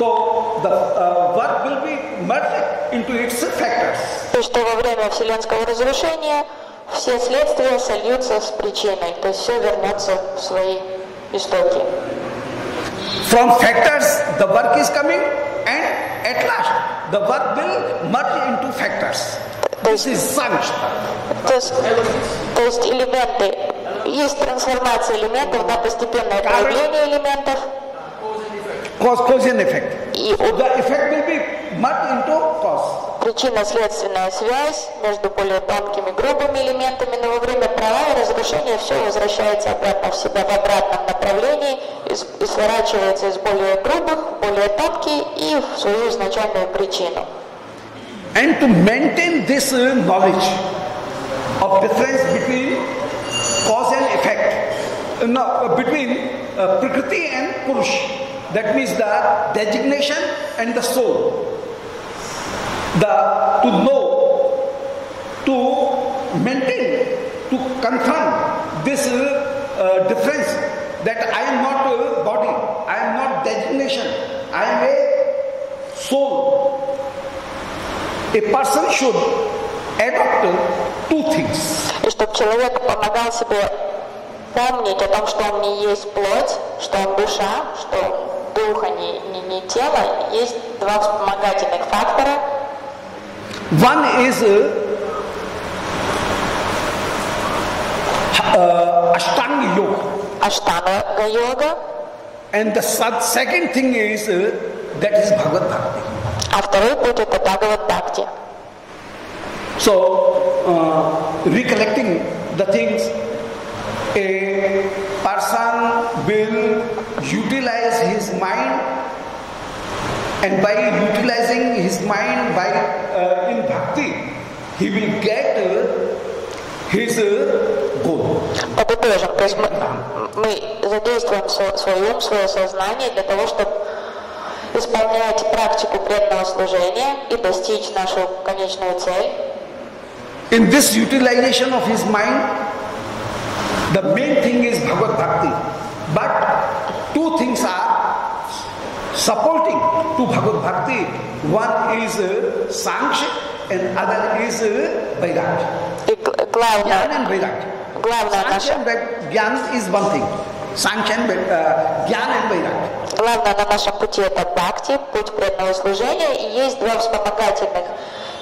So the uh, work will be merged into its factors. И что во время вселенского разрушения все следствия сольются с причиной, то есть все вернется в свои истоки. From factors, the work is coming, and at last, the work will merge into factors. This is samshita. То есть, то есть элементы, есть трансформация элементов на постепенное проявление элементов, Cause, cause and effect. и So the effect will be merged into cause. причинно-следственная связь между более тонкими, грубыми элементами, но во время провала и разрушения все возвращается обратно в себя в обратном направлении и, сворачивается из более грубых в более тонкие и в свою изначальную причину. And to maintain this uh, knowledge of difference between cause and effect, uh, no, between uh, Prakriti and Purush, that means the designation and the soul. The to know, to maintain, to confirm this uh, uh, difference that I am not a body, I am not designation, I am a soul. A person should adopt two things. И чтобы человек помогал себе помнить о том, что он не есть плоть, что он душа, что он дух, а не, не, не тело, есть два вспомогательных фактора. One is uh, uh, Ashtanga Yoga, Аштанга йога, and the sub- second thing is uh, that is Bhagavad Bhakti. а второй путь это Бхагават Бхакти. So, uh, recollecting the things, a person will utilize his mind, and by utilizing his mind by uh, in bhakti, he will get uh, his uh, goal. Подытожим, то есть мы, мы задействуем сво- свой ум, свое сознание для того, чтобы исполнять практику преданного служения и достичь нашу конечную цель. In this utilization of his mind, the main thing is Bhagavad Bhakti. But two things are supporting to Bhagavad Bhakti. One is uh, Sankhya and other is uh, Vairagya. И главное, Jnana and Vairagya. главное наше Jnana is one thing. Vai- uh, Jnana and Vairagya. Главное на нашем пути это бхакти, путь преданного служения, и есть два вспомогательных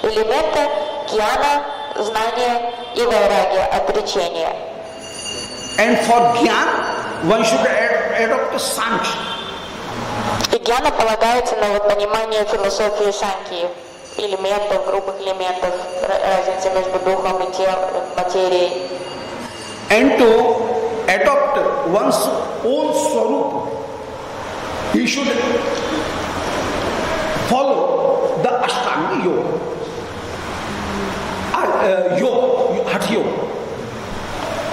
элемента – гьяна, знание и вайрагия, отречение. And for Jnana, one should ad- adopt Sankhya. И гьяна полагается на понимание философии санки, элементов, грубых элементов, ра- разницы между духом и телом, материей. and to adopt one's own swarup, he should follow the Ashtanga Yoga. Uh, uh, yoga, Hatha Yoga.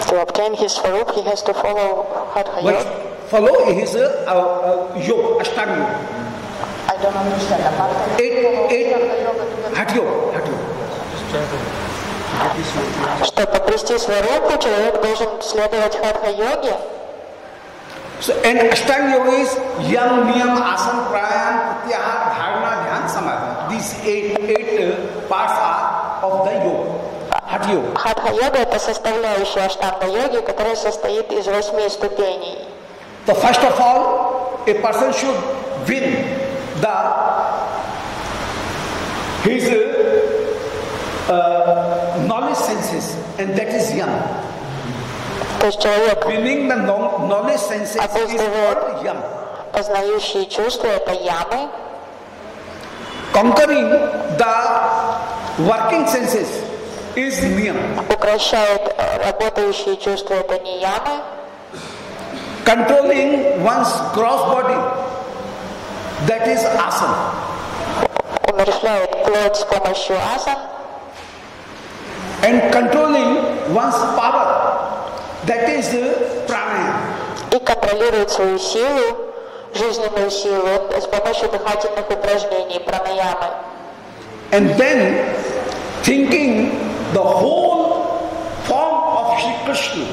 To obtain his swarup, he has to follow Hatha Yoga. Follow his uh, uh, uh, yoga, Ashtanga Yoga. I don't understand. Apart Eight, eight, Hatha Yoga, Hatha Yoga. Чтобы обрести сварупу, человек должен следовать Хатха-йоге, So, and Ashtanga Yoga is Yam, Niyam, Asana, Pranayam, Pratyahar, Dharana, Dhyan, Samadhi. These eight, eight uh, parts are of the yoga, Hatha Yoga. Хатха-йога – это составляющая аштанга-йоги, которая состоит из восьми ступеней. So first of all, a person should win the his uh, knowledge senses, and that is yam. То есть человек, Winning the kno- knowledge senses is called yam. познающий чувства – это ямы, Conquering the working senses is niyam. укращает э, работающие чувства – это не ямы, Controlling one's gross body, that is asana. умерщвляет плоть с помощью асан, And controlling one's power, that is uh, pranayama. и контролирует свою силу, жизненную силу с помощью дыхательных упражнений, пранаямы. And then thinking the whole form of Sri Krishna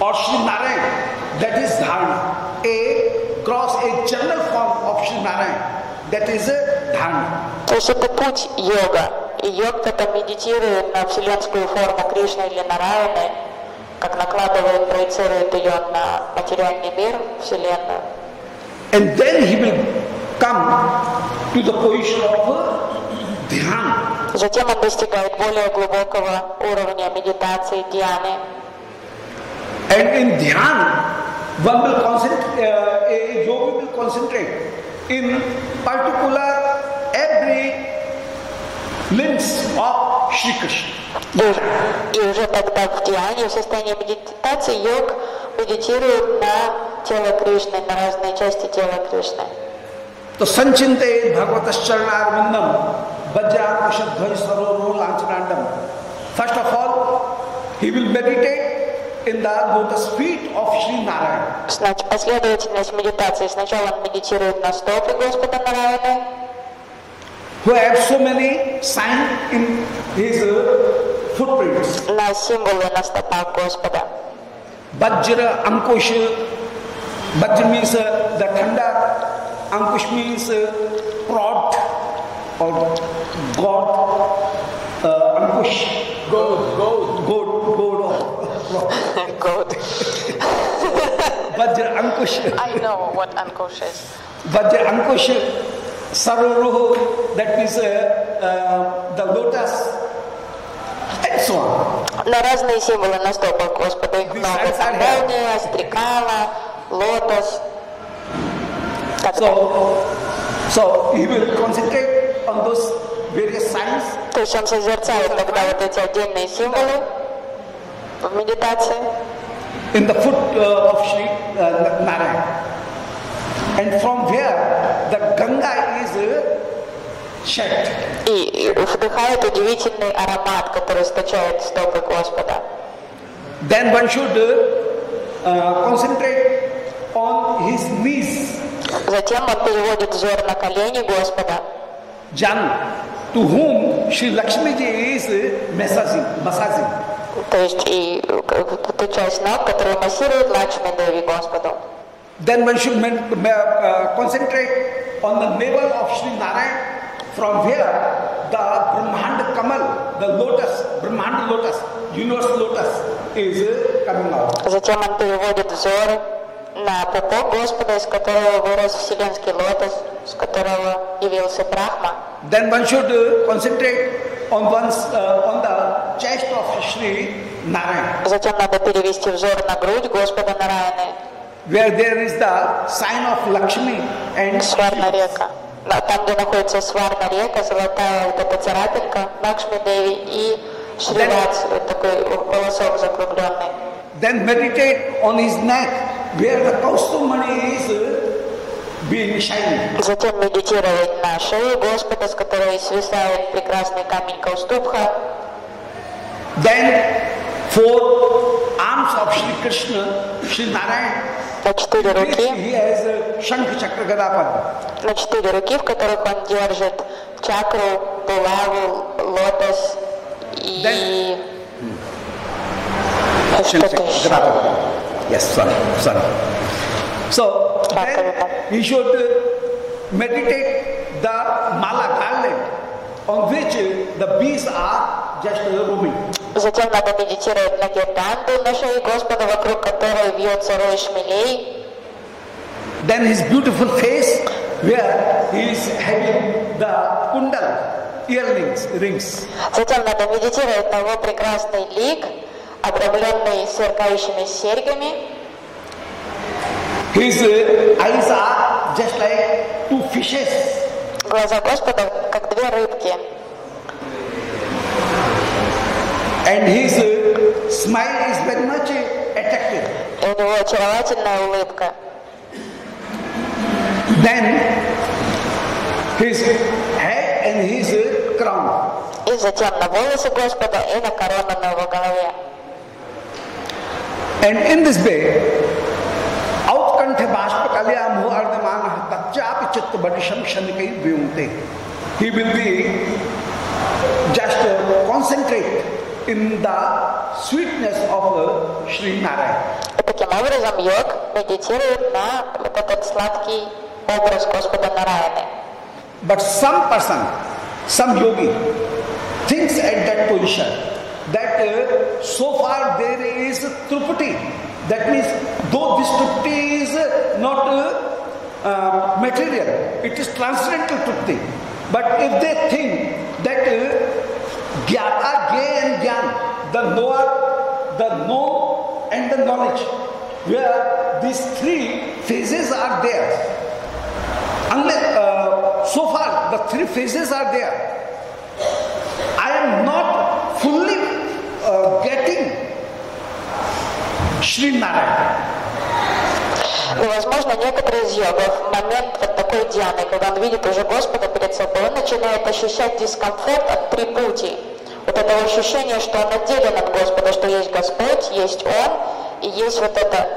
or Sri Narayan, that is Dharana, a cross, a general form of Sri Narayan, That is a dhyana. То есть это путь йога. И йог это медитирует на вселенскую форму Кришны или Нараяны, как накладывает, проецирует ее на материальный мир, Вселенную. And then he will come to the position of a dhyana. Затем он достигает более глубокого уровня медитации, дьяны. And in dhyana, one will concentrate, uh, a yogi will concentrate in particular every limbs of Shri Krishna. И, уж- и уже тогда в дьяне, в состоянии медитации, йог медитирует на тело Кришны, на разные части тела Кришны. तो संचिंते भगवत चरणारविंदम वज्राकुशध्वज सरोरो लांचनांडम first of all he will meditate in the Lotus feet of Sri Narayana. Последовательность медитации. Сначала мы медитируем на стопы Господа Нараяны. Who have so many signs in his uh, footprints. На символы на стопах Господа. Bajra, Ankush. Bajra means uh, the thunder. Ankush means uh, or god. Uh, Ankush. Goat, goat. Goat, goat. or prod. Good. Vajra, Ankush, I know what Ankush is. Vajra, Ankush, Saroruh, that means uh, uh, the lotus, and so on. На разные символы на стопах Господа. Их много. Там молния, стрекала, лотос. Так далее. So, so he will concentrate on those various signs То есть он созерцает тогда вот эти отдельные символы в медитации. in the foot uh, of Sri uh, Narayan. And from where the Ganga is uh, shed. И и вдыхает удивительный аромат, который источает стопы Господа. Then one should uh, uh, concentrate on his knees, Затем он переводит взор на колени Господа, Jan, to whom Sri Lakshmi ji is uh, massaging. massaging. то есть и э, ту часть ног, которую массирует Лакшми Деви Господу. Then one should men, ma- uh, concentrate on the navel of Sri Narayan, from where the Brahmanda Kamal, the lotus, Brahmanda lotus, universal lotus, is uh, coming out. Затем он переводит взор на пупок Господа, из которого вырос вселенский лотос, с которого явился Брахма. Then one should uh, concentrate Narayan, Затем надо перевести взор на грудь Господа Нараяны, where there is the sign of Lakshmi and Сварна река. Там, где находится Сварна река, золотая вот эта царапинка, Лакшми Деви и Шривац, вот такой волосок закругленный. Then meditate on his neck, where the Kaustumani is. Затем медитировать на шею Господа, с которой свисает прекрасный камень Каустубха. Then four arms of Sri Krishna, Sri Narayan, На четыре руки, на четыре руки, в которых он держит чакру, булаву, лотос и и что-то еще. Yes, sorry, sorry. So then he should uh, meditate the mala garland on which uh, the bees are just uh, roaming. Затем надо медитировать на гирданду на шее Господа, вокруг которой вьется рой шмелей. Then his beautiful face, where he is having the kundal earrings, rings. Затем надо медитировать на его прекрасный лик, обрамленный сверкающими серьгами. His uh, eyes are just like two fishes. Глаза Господа, как две рыбки. And his uh, smile is very much uh, attractive. И у него очаровательная улыбка. Then his head and his uh, crown. И затем на волосы Господа и на корону на его голове. And in this way, outkanthe bashpa kalya muh ardhamana tatchapi chitta badisham shanikai vyunte. He will be just uh, concentrate in the sweetness of uh, Sri Narayan. И таким образом йог медитирует на вот этот сладкий образ Господа Нараяны. But some person, some yogi, thinks at that position that uh, so far there is trupati. That means, though this is not uh, uh, material, it is transcendental trupati. But if they think that uh, gyata, gay and gyan, the knower, the known and the knowledge, where these three phases are there, unless uh, so far the three phases are there, I am not И, возможно, некоторые из йогов в момент вот такой дианы, когда он видит уже Господа перед собой, он начинает ощущать дискомфорт от припутий. Вот этого ощущения, что он отделен от Господа, что есть Господь, есть Он, и есть вот это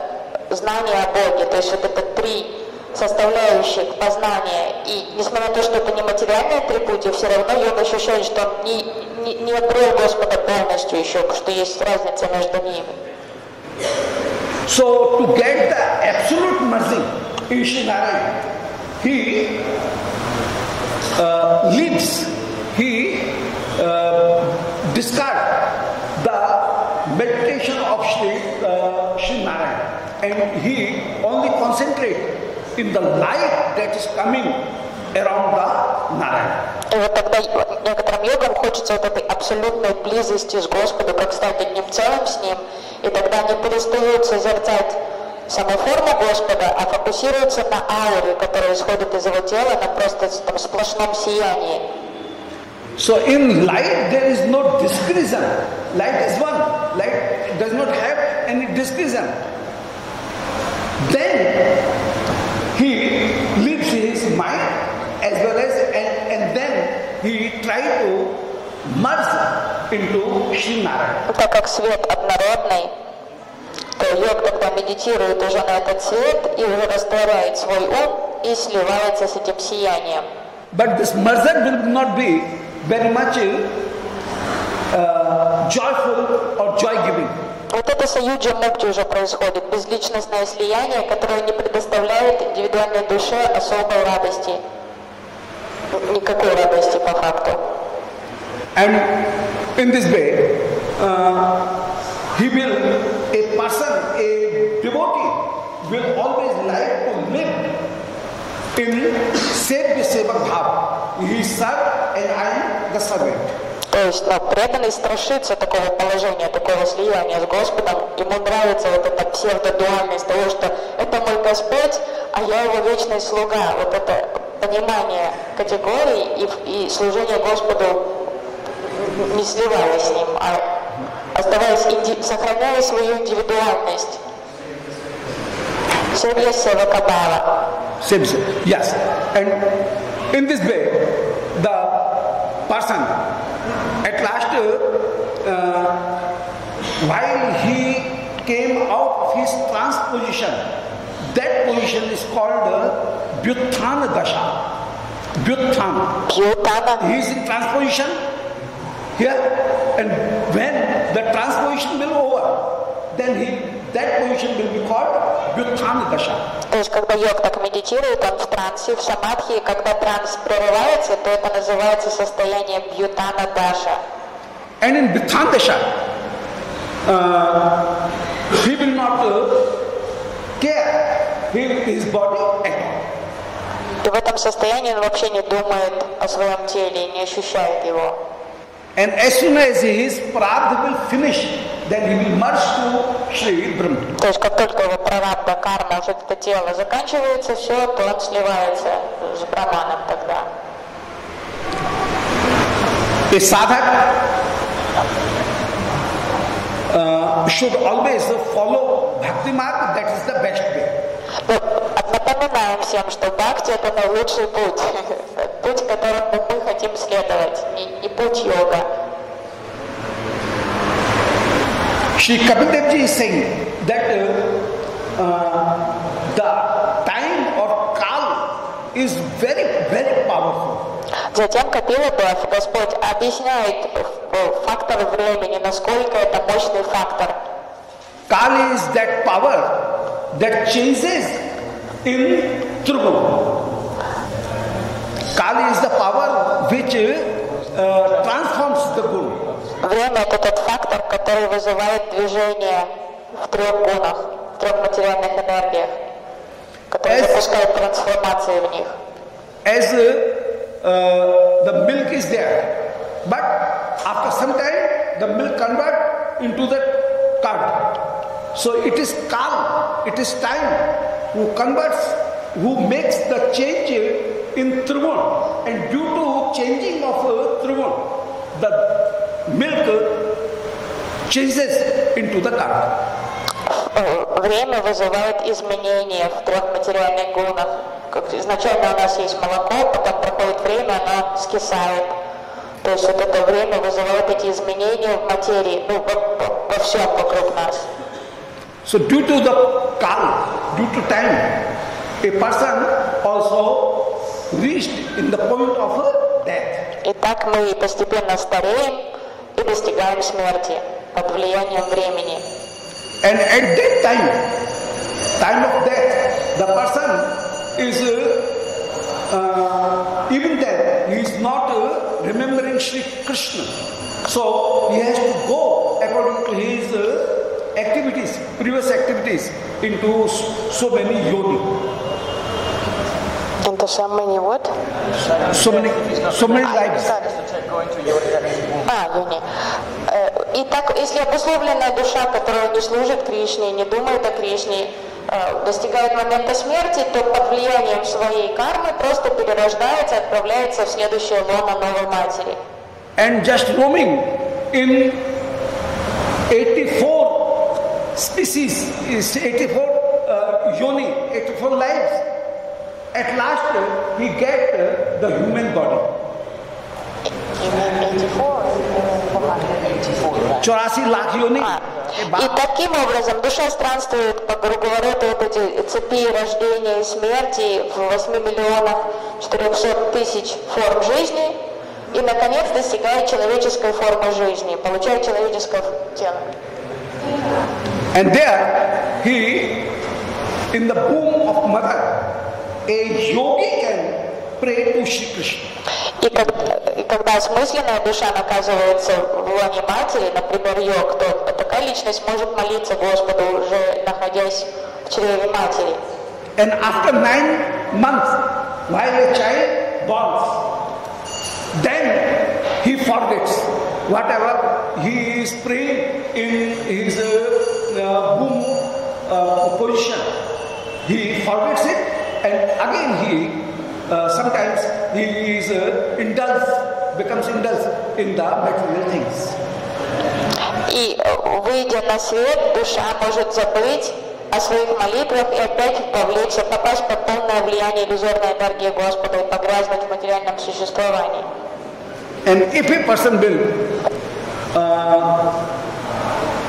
знание о Боге. То есть вот это три составляющих познания. И несмотря на то, что это не материальные атрибуты, все равно йога ощущает, что он не, не, не открыл Господа полностью еще, что есть разница между ними. So to get the absolute mercy in Sri he uh, leaves, he uh, discard the meditation of Sri, uh, Sri Narayana and he only concentrate in the light that is coming around the Narayana. И вот тогда некоторым йогам хочется вот этой абсолютной близости с Господом, как стать одним целым с Ним, и тогда они перестают созерцать саму форму Господа, а фокусируются на ауре, которая исходит из его тела, на просто там, сплошном сиянии. So in light there is no discretion. Light is one. Light does not have any discretion. Then he leaves his mind as well as and, and then he try to merge into Sri Narayana. Так как свет однородный, то йог тогда медитирует уже на этот свет и уже растворяет свой ум и сливается с этим сиянием. But this merger will not be very much uh, joyful or joy giving. Вот это саюджа мукти уже происходит, безличностное слияние, которое не предоставляет индивидуальной душе особой радости. Никакой радости по факту. And in this way, uh, he will, a person, a devotee, will always like to live in Sevya Sevak Bhav. He is served and I am the servant. То есть ну, преданный страшится такого положения, такого слияния с Господом. Ему нравится вот эта псевдодуальность того, что это мой Господь, а я его вечный слуга. Вот это понимание категорий и, и служение Господу не сливаясь с ним, а оставаясь, инди, сохраняя свою индивидуальность. Sevya Sevaka Bhava. Sevya Sevak- Yes. And in this way, the person at last, uh, while he came out of his trance position, that position is called uh, Vyuthana Dasha. Vyuthana. Пьютана. He is in transposition here, and when the transposition will over, then he that position will be called Vyuthana Dasha. То есть, когда йог так медитирует, он в трансе, в самадхи, когда транс прерывается, то это называется состояние бьютана даша. And in Vyuthana Dasha, uh, he will not uh, care his body at all. И в этом состоянии он вообще не думает о своем теле и не ощущает его. And as soon as his prarabdha will finish, then he will merge to Sri Brahma. То есть, как только его прарабда карма, уже это тело заканчивается, все, то он сливается с браманом тогда. A sadhak uh, should always follow bhakti marg, that is the best way. Напоминаем всем, что бхакти это наилучший путь. Путь, которым мы хотим следовать, не, не путь йога. Shri Kapil Dev Ji is saying that uh, uh, the time or kal is very, very powerful. Затем Капилабхав, Господь объясняет э, фактор времени, насколько это мощный фактор. Kal is that power that changes in Triguna. Kali is the power which uh, transforms the guru. Время – это тот фактор, который вызывает движение в трех гунах, в трех материальных энергиях, который As- запускает трансформации в них. As uh, uh, the milk is there, but after some time the milk convert into the curd. So it is Kal, it is time who converts, who makes the change in Trivun. And due to changing of Trivun, the milk changes into the. Э, Время вызывает изменения в трех материальных гунах. Как изначально у нас есть молоко, потом проходит время, оно скисает. То есть вот это время вызывает эти изменения в материи, ну, во, во- во всем вокруг нас. So due to the kal, due to time, a person also reached in the point of uh, death. И так мы постепенно стареем и достигаем смерти под влиянием времени. And at that time, time of death, the person is uh, uh, even then he is not uh, remembering Sri Krishna. So he has to go according to his uh, activities, previous activities, into so many yoni, Into so many what? so many, so many lives. А, юни. Э, И так, если обусловленная душа, которая не служит Кришне, не думает о Кришне, э, достигает момента смерти, то под влиянием своей кармы просто перерождается, отправляется в следующее лоно новой матери. and just roaming in 84 species, is 84 uh, yoni, 84 lives. At last, uh, he get uh, the human body. 84 lakh yoni. А, ए И बाप, таким образом душа странствует по круговороту вот эти цепи рождения и смерти в 8 миллионах 400 тысяч форм жизни и, наконец, достигает человеческой формы жизни, получает человеческое тело. And there, he, in the womb of mother, a yogi can pray to Shri Krishna. И, как- и когда осмысленная душа оказывается в лоне матери, например, йог, то такая личность может молиться Господу, уже находясь в чреве матери. And after nine months, while a child borns, then he forgets whatever he is praying in his uh, uh, womb uh, position. He forgets it, and again he uh, sometimes he is uh, indulged, becomes indulged in the material things. И э, выйдя на свет, душа может забыть о своих молитвах и опять повлечься, попасть под полное влияние иллюзорной энергии Господа и погрязнуть в материальном существовании. And if a person will uh,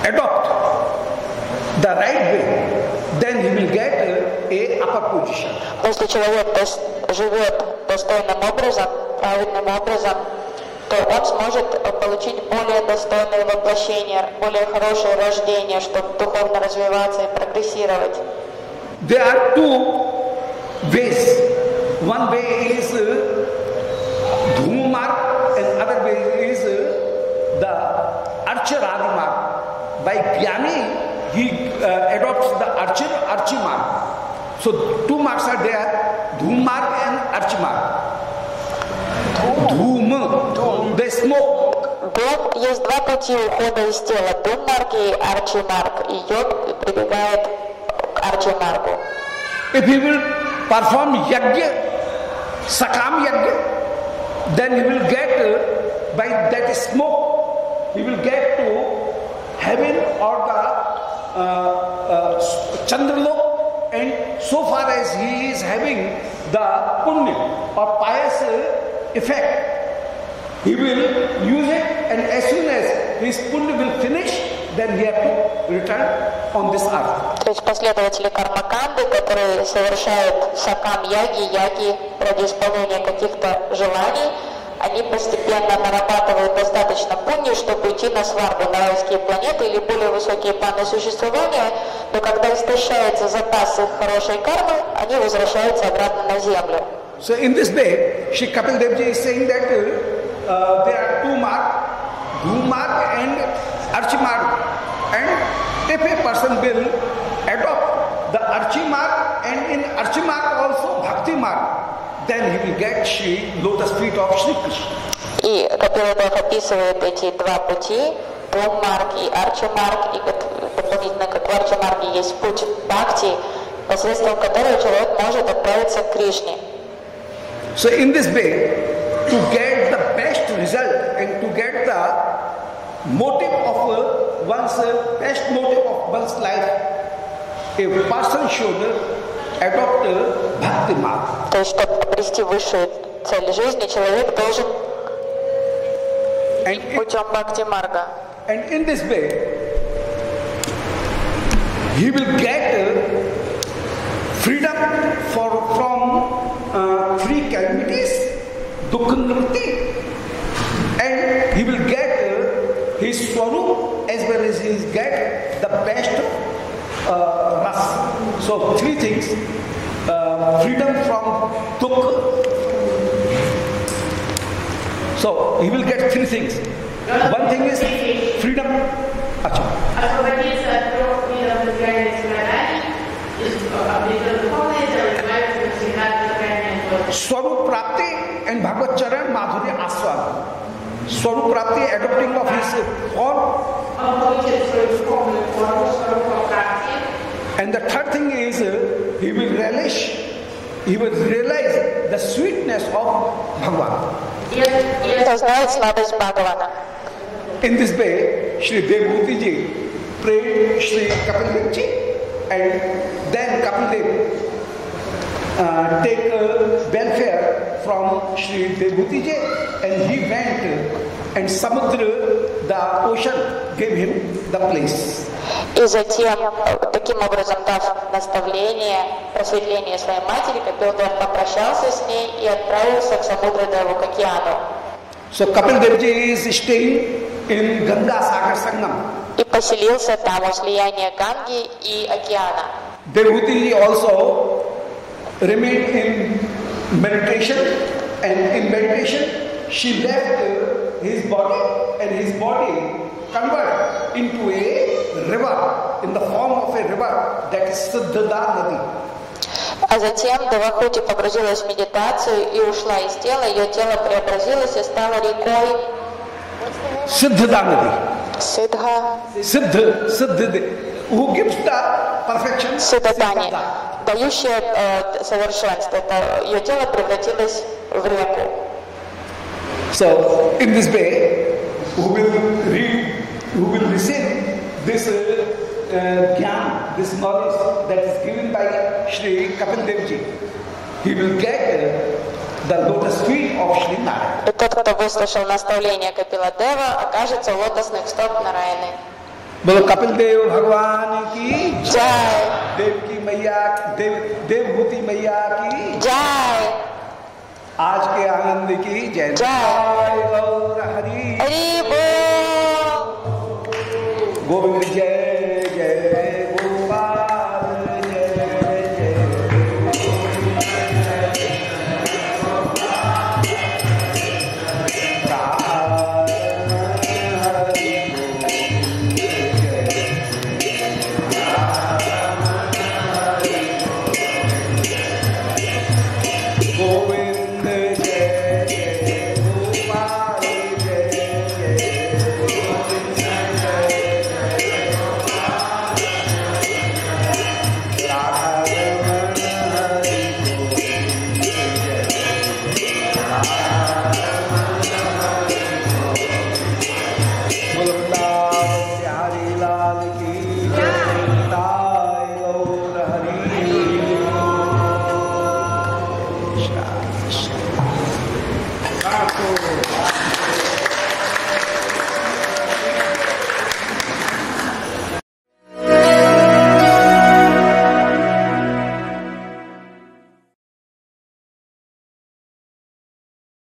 adopt the right way, then he will get a upper position. Если человек живет достойным образом, правильным образом, то он сможет э, получить более достойное воплощение, более хорошее рождение, чтобы духовно развиваться и прогрессировать. There are two ways. One way is uh, By Gyani, he uh, adopts the Archar Archi marg. So two marks are there, Dhum marg and Archi marg. Dhum, the smoke. Дом, есть два пути ухода из тела. Дум марк и арчи марк. И йог прибегает к арчи марку. If he will perform yajna, sakam yajna, then he will get uh, by that smoke, he will get to heaven or the uh, uh, Chandralok, and so far as he is having the punya or pious uh, effect, he will use it, and as soon as his punya will finish, then he have to return on this earth. То есть последователи кармаканды, которые совершают сакам яги, яги ради исполнения каких-то желаний, они постепенно нарабатывают достаточно пуньи, чтобы уйти на сваргу, на райские планеты или более высокие планы существования, но когда истощается запас их хорошей кармы, они возвращаются обратно на Землю. So in this way, Shri Kapil Dev Ji is saying that uh, there are two mark, Guru mark and Archi mark. And if a person will adopt the Archi mark and in Archi mark also Bhakti mark, then he will get Shri lotus feet of Shri Krishna. И Капиладев описывает эти два пути, Брахмарг и Арчамарг, и как дополнительно, как в Арчамарге есть путь Бхакти, посредством которого человек может отправиться к Кришне. So in this way, to get the best result and to get the motive of uh, one's uh, best motive of one's life, a person should adopt uh, bhakti mark. То есть, чтобы обрести высшую цель жизни, человек должен And, in- путем Бхакти Марга. and in this way, he will get uh, freedom for, from uh, three calamities, dukkha nivritti, and he will get uh, his swarup as well as he will get the best uh, ras. So three things: uh, freedom from dukkha. So he will get three things. One thing is freedom. Acha. освободиться от трех видов материальных страданий, обретет духовное тело, избавиться навсегда от материальной плоти. Swarup Prapti and Bhagavad Charan Madhurya Aswad. Swarup Prapti adopting of his. And the third thing is uh, he will relish, he will realize the sweetness of Bhagavan. Yes, yes, slavish Bhagavana. In this way, Sri Devmurti ji prayed Sri Kapil ji and then Kapil Dev uh, take uh, welfare from Sri Devbhuti ji and he went uh, and Samudra, the ocean, gave him the place. И затем, э, таким образом дав наставление, просветление своей матери, Капилдев попрощался с ней и отправился к Самудрадеву, к океану. So Kapil Dev ji is staying in Ganga Sagar Sangam. И поселился там у слияния Ганги и океана. Devhuti also remained in meditation and in meditation she left uh, his body and his body converted into a river in the form of a river that is Siddhada Nadi. А затем Девахути погрузилась в медитацию и ушла из тела, ее тело преобразилось и стало рекой Siddhada Nadi. Сидха, Siddha, Siddhada. дающая э, совершенство. Это ее тело превратилось в реку. So, in this way, who will read, who will receive this uh, uh, gyan, this knowledge that is given by Sri Kapil Dev Ji, he will get uh, the lotus feet of Sri Narayana. И тот, кто выслушал наставление Капила Дева, окажется у лотосных стоп Нараяны. बोलो कपिल देव भगवान की जय। देव की मैया देव देवभूति मैया की जय। आज के आनंद की जय। जय। गौर हरी। हरी गोविंद जय।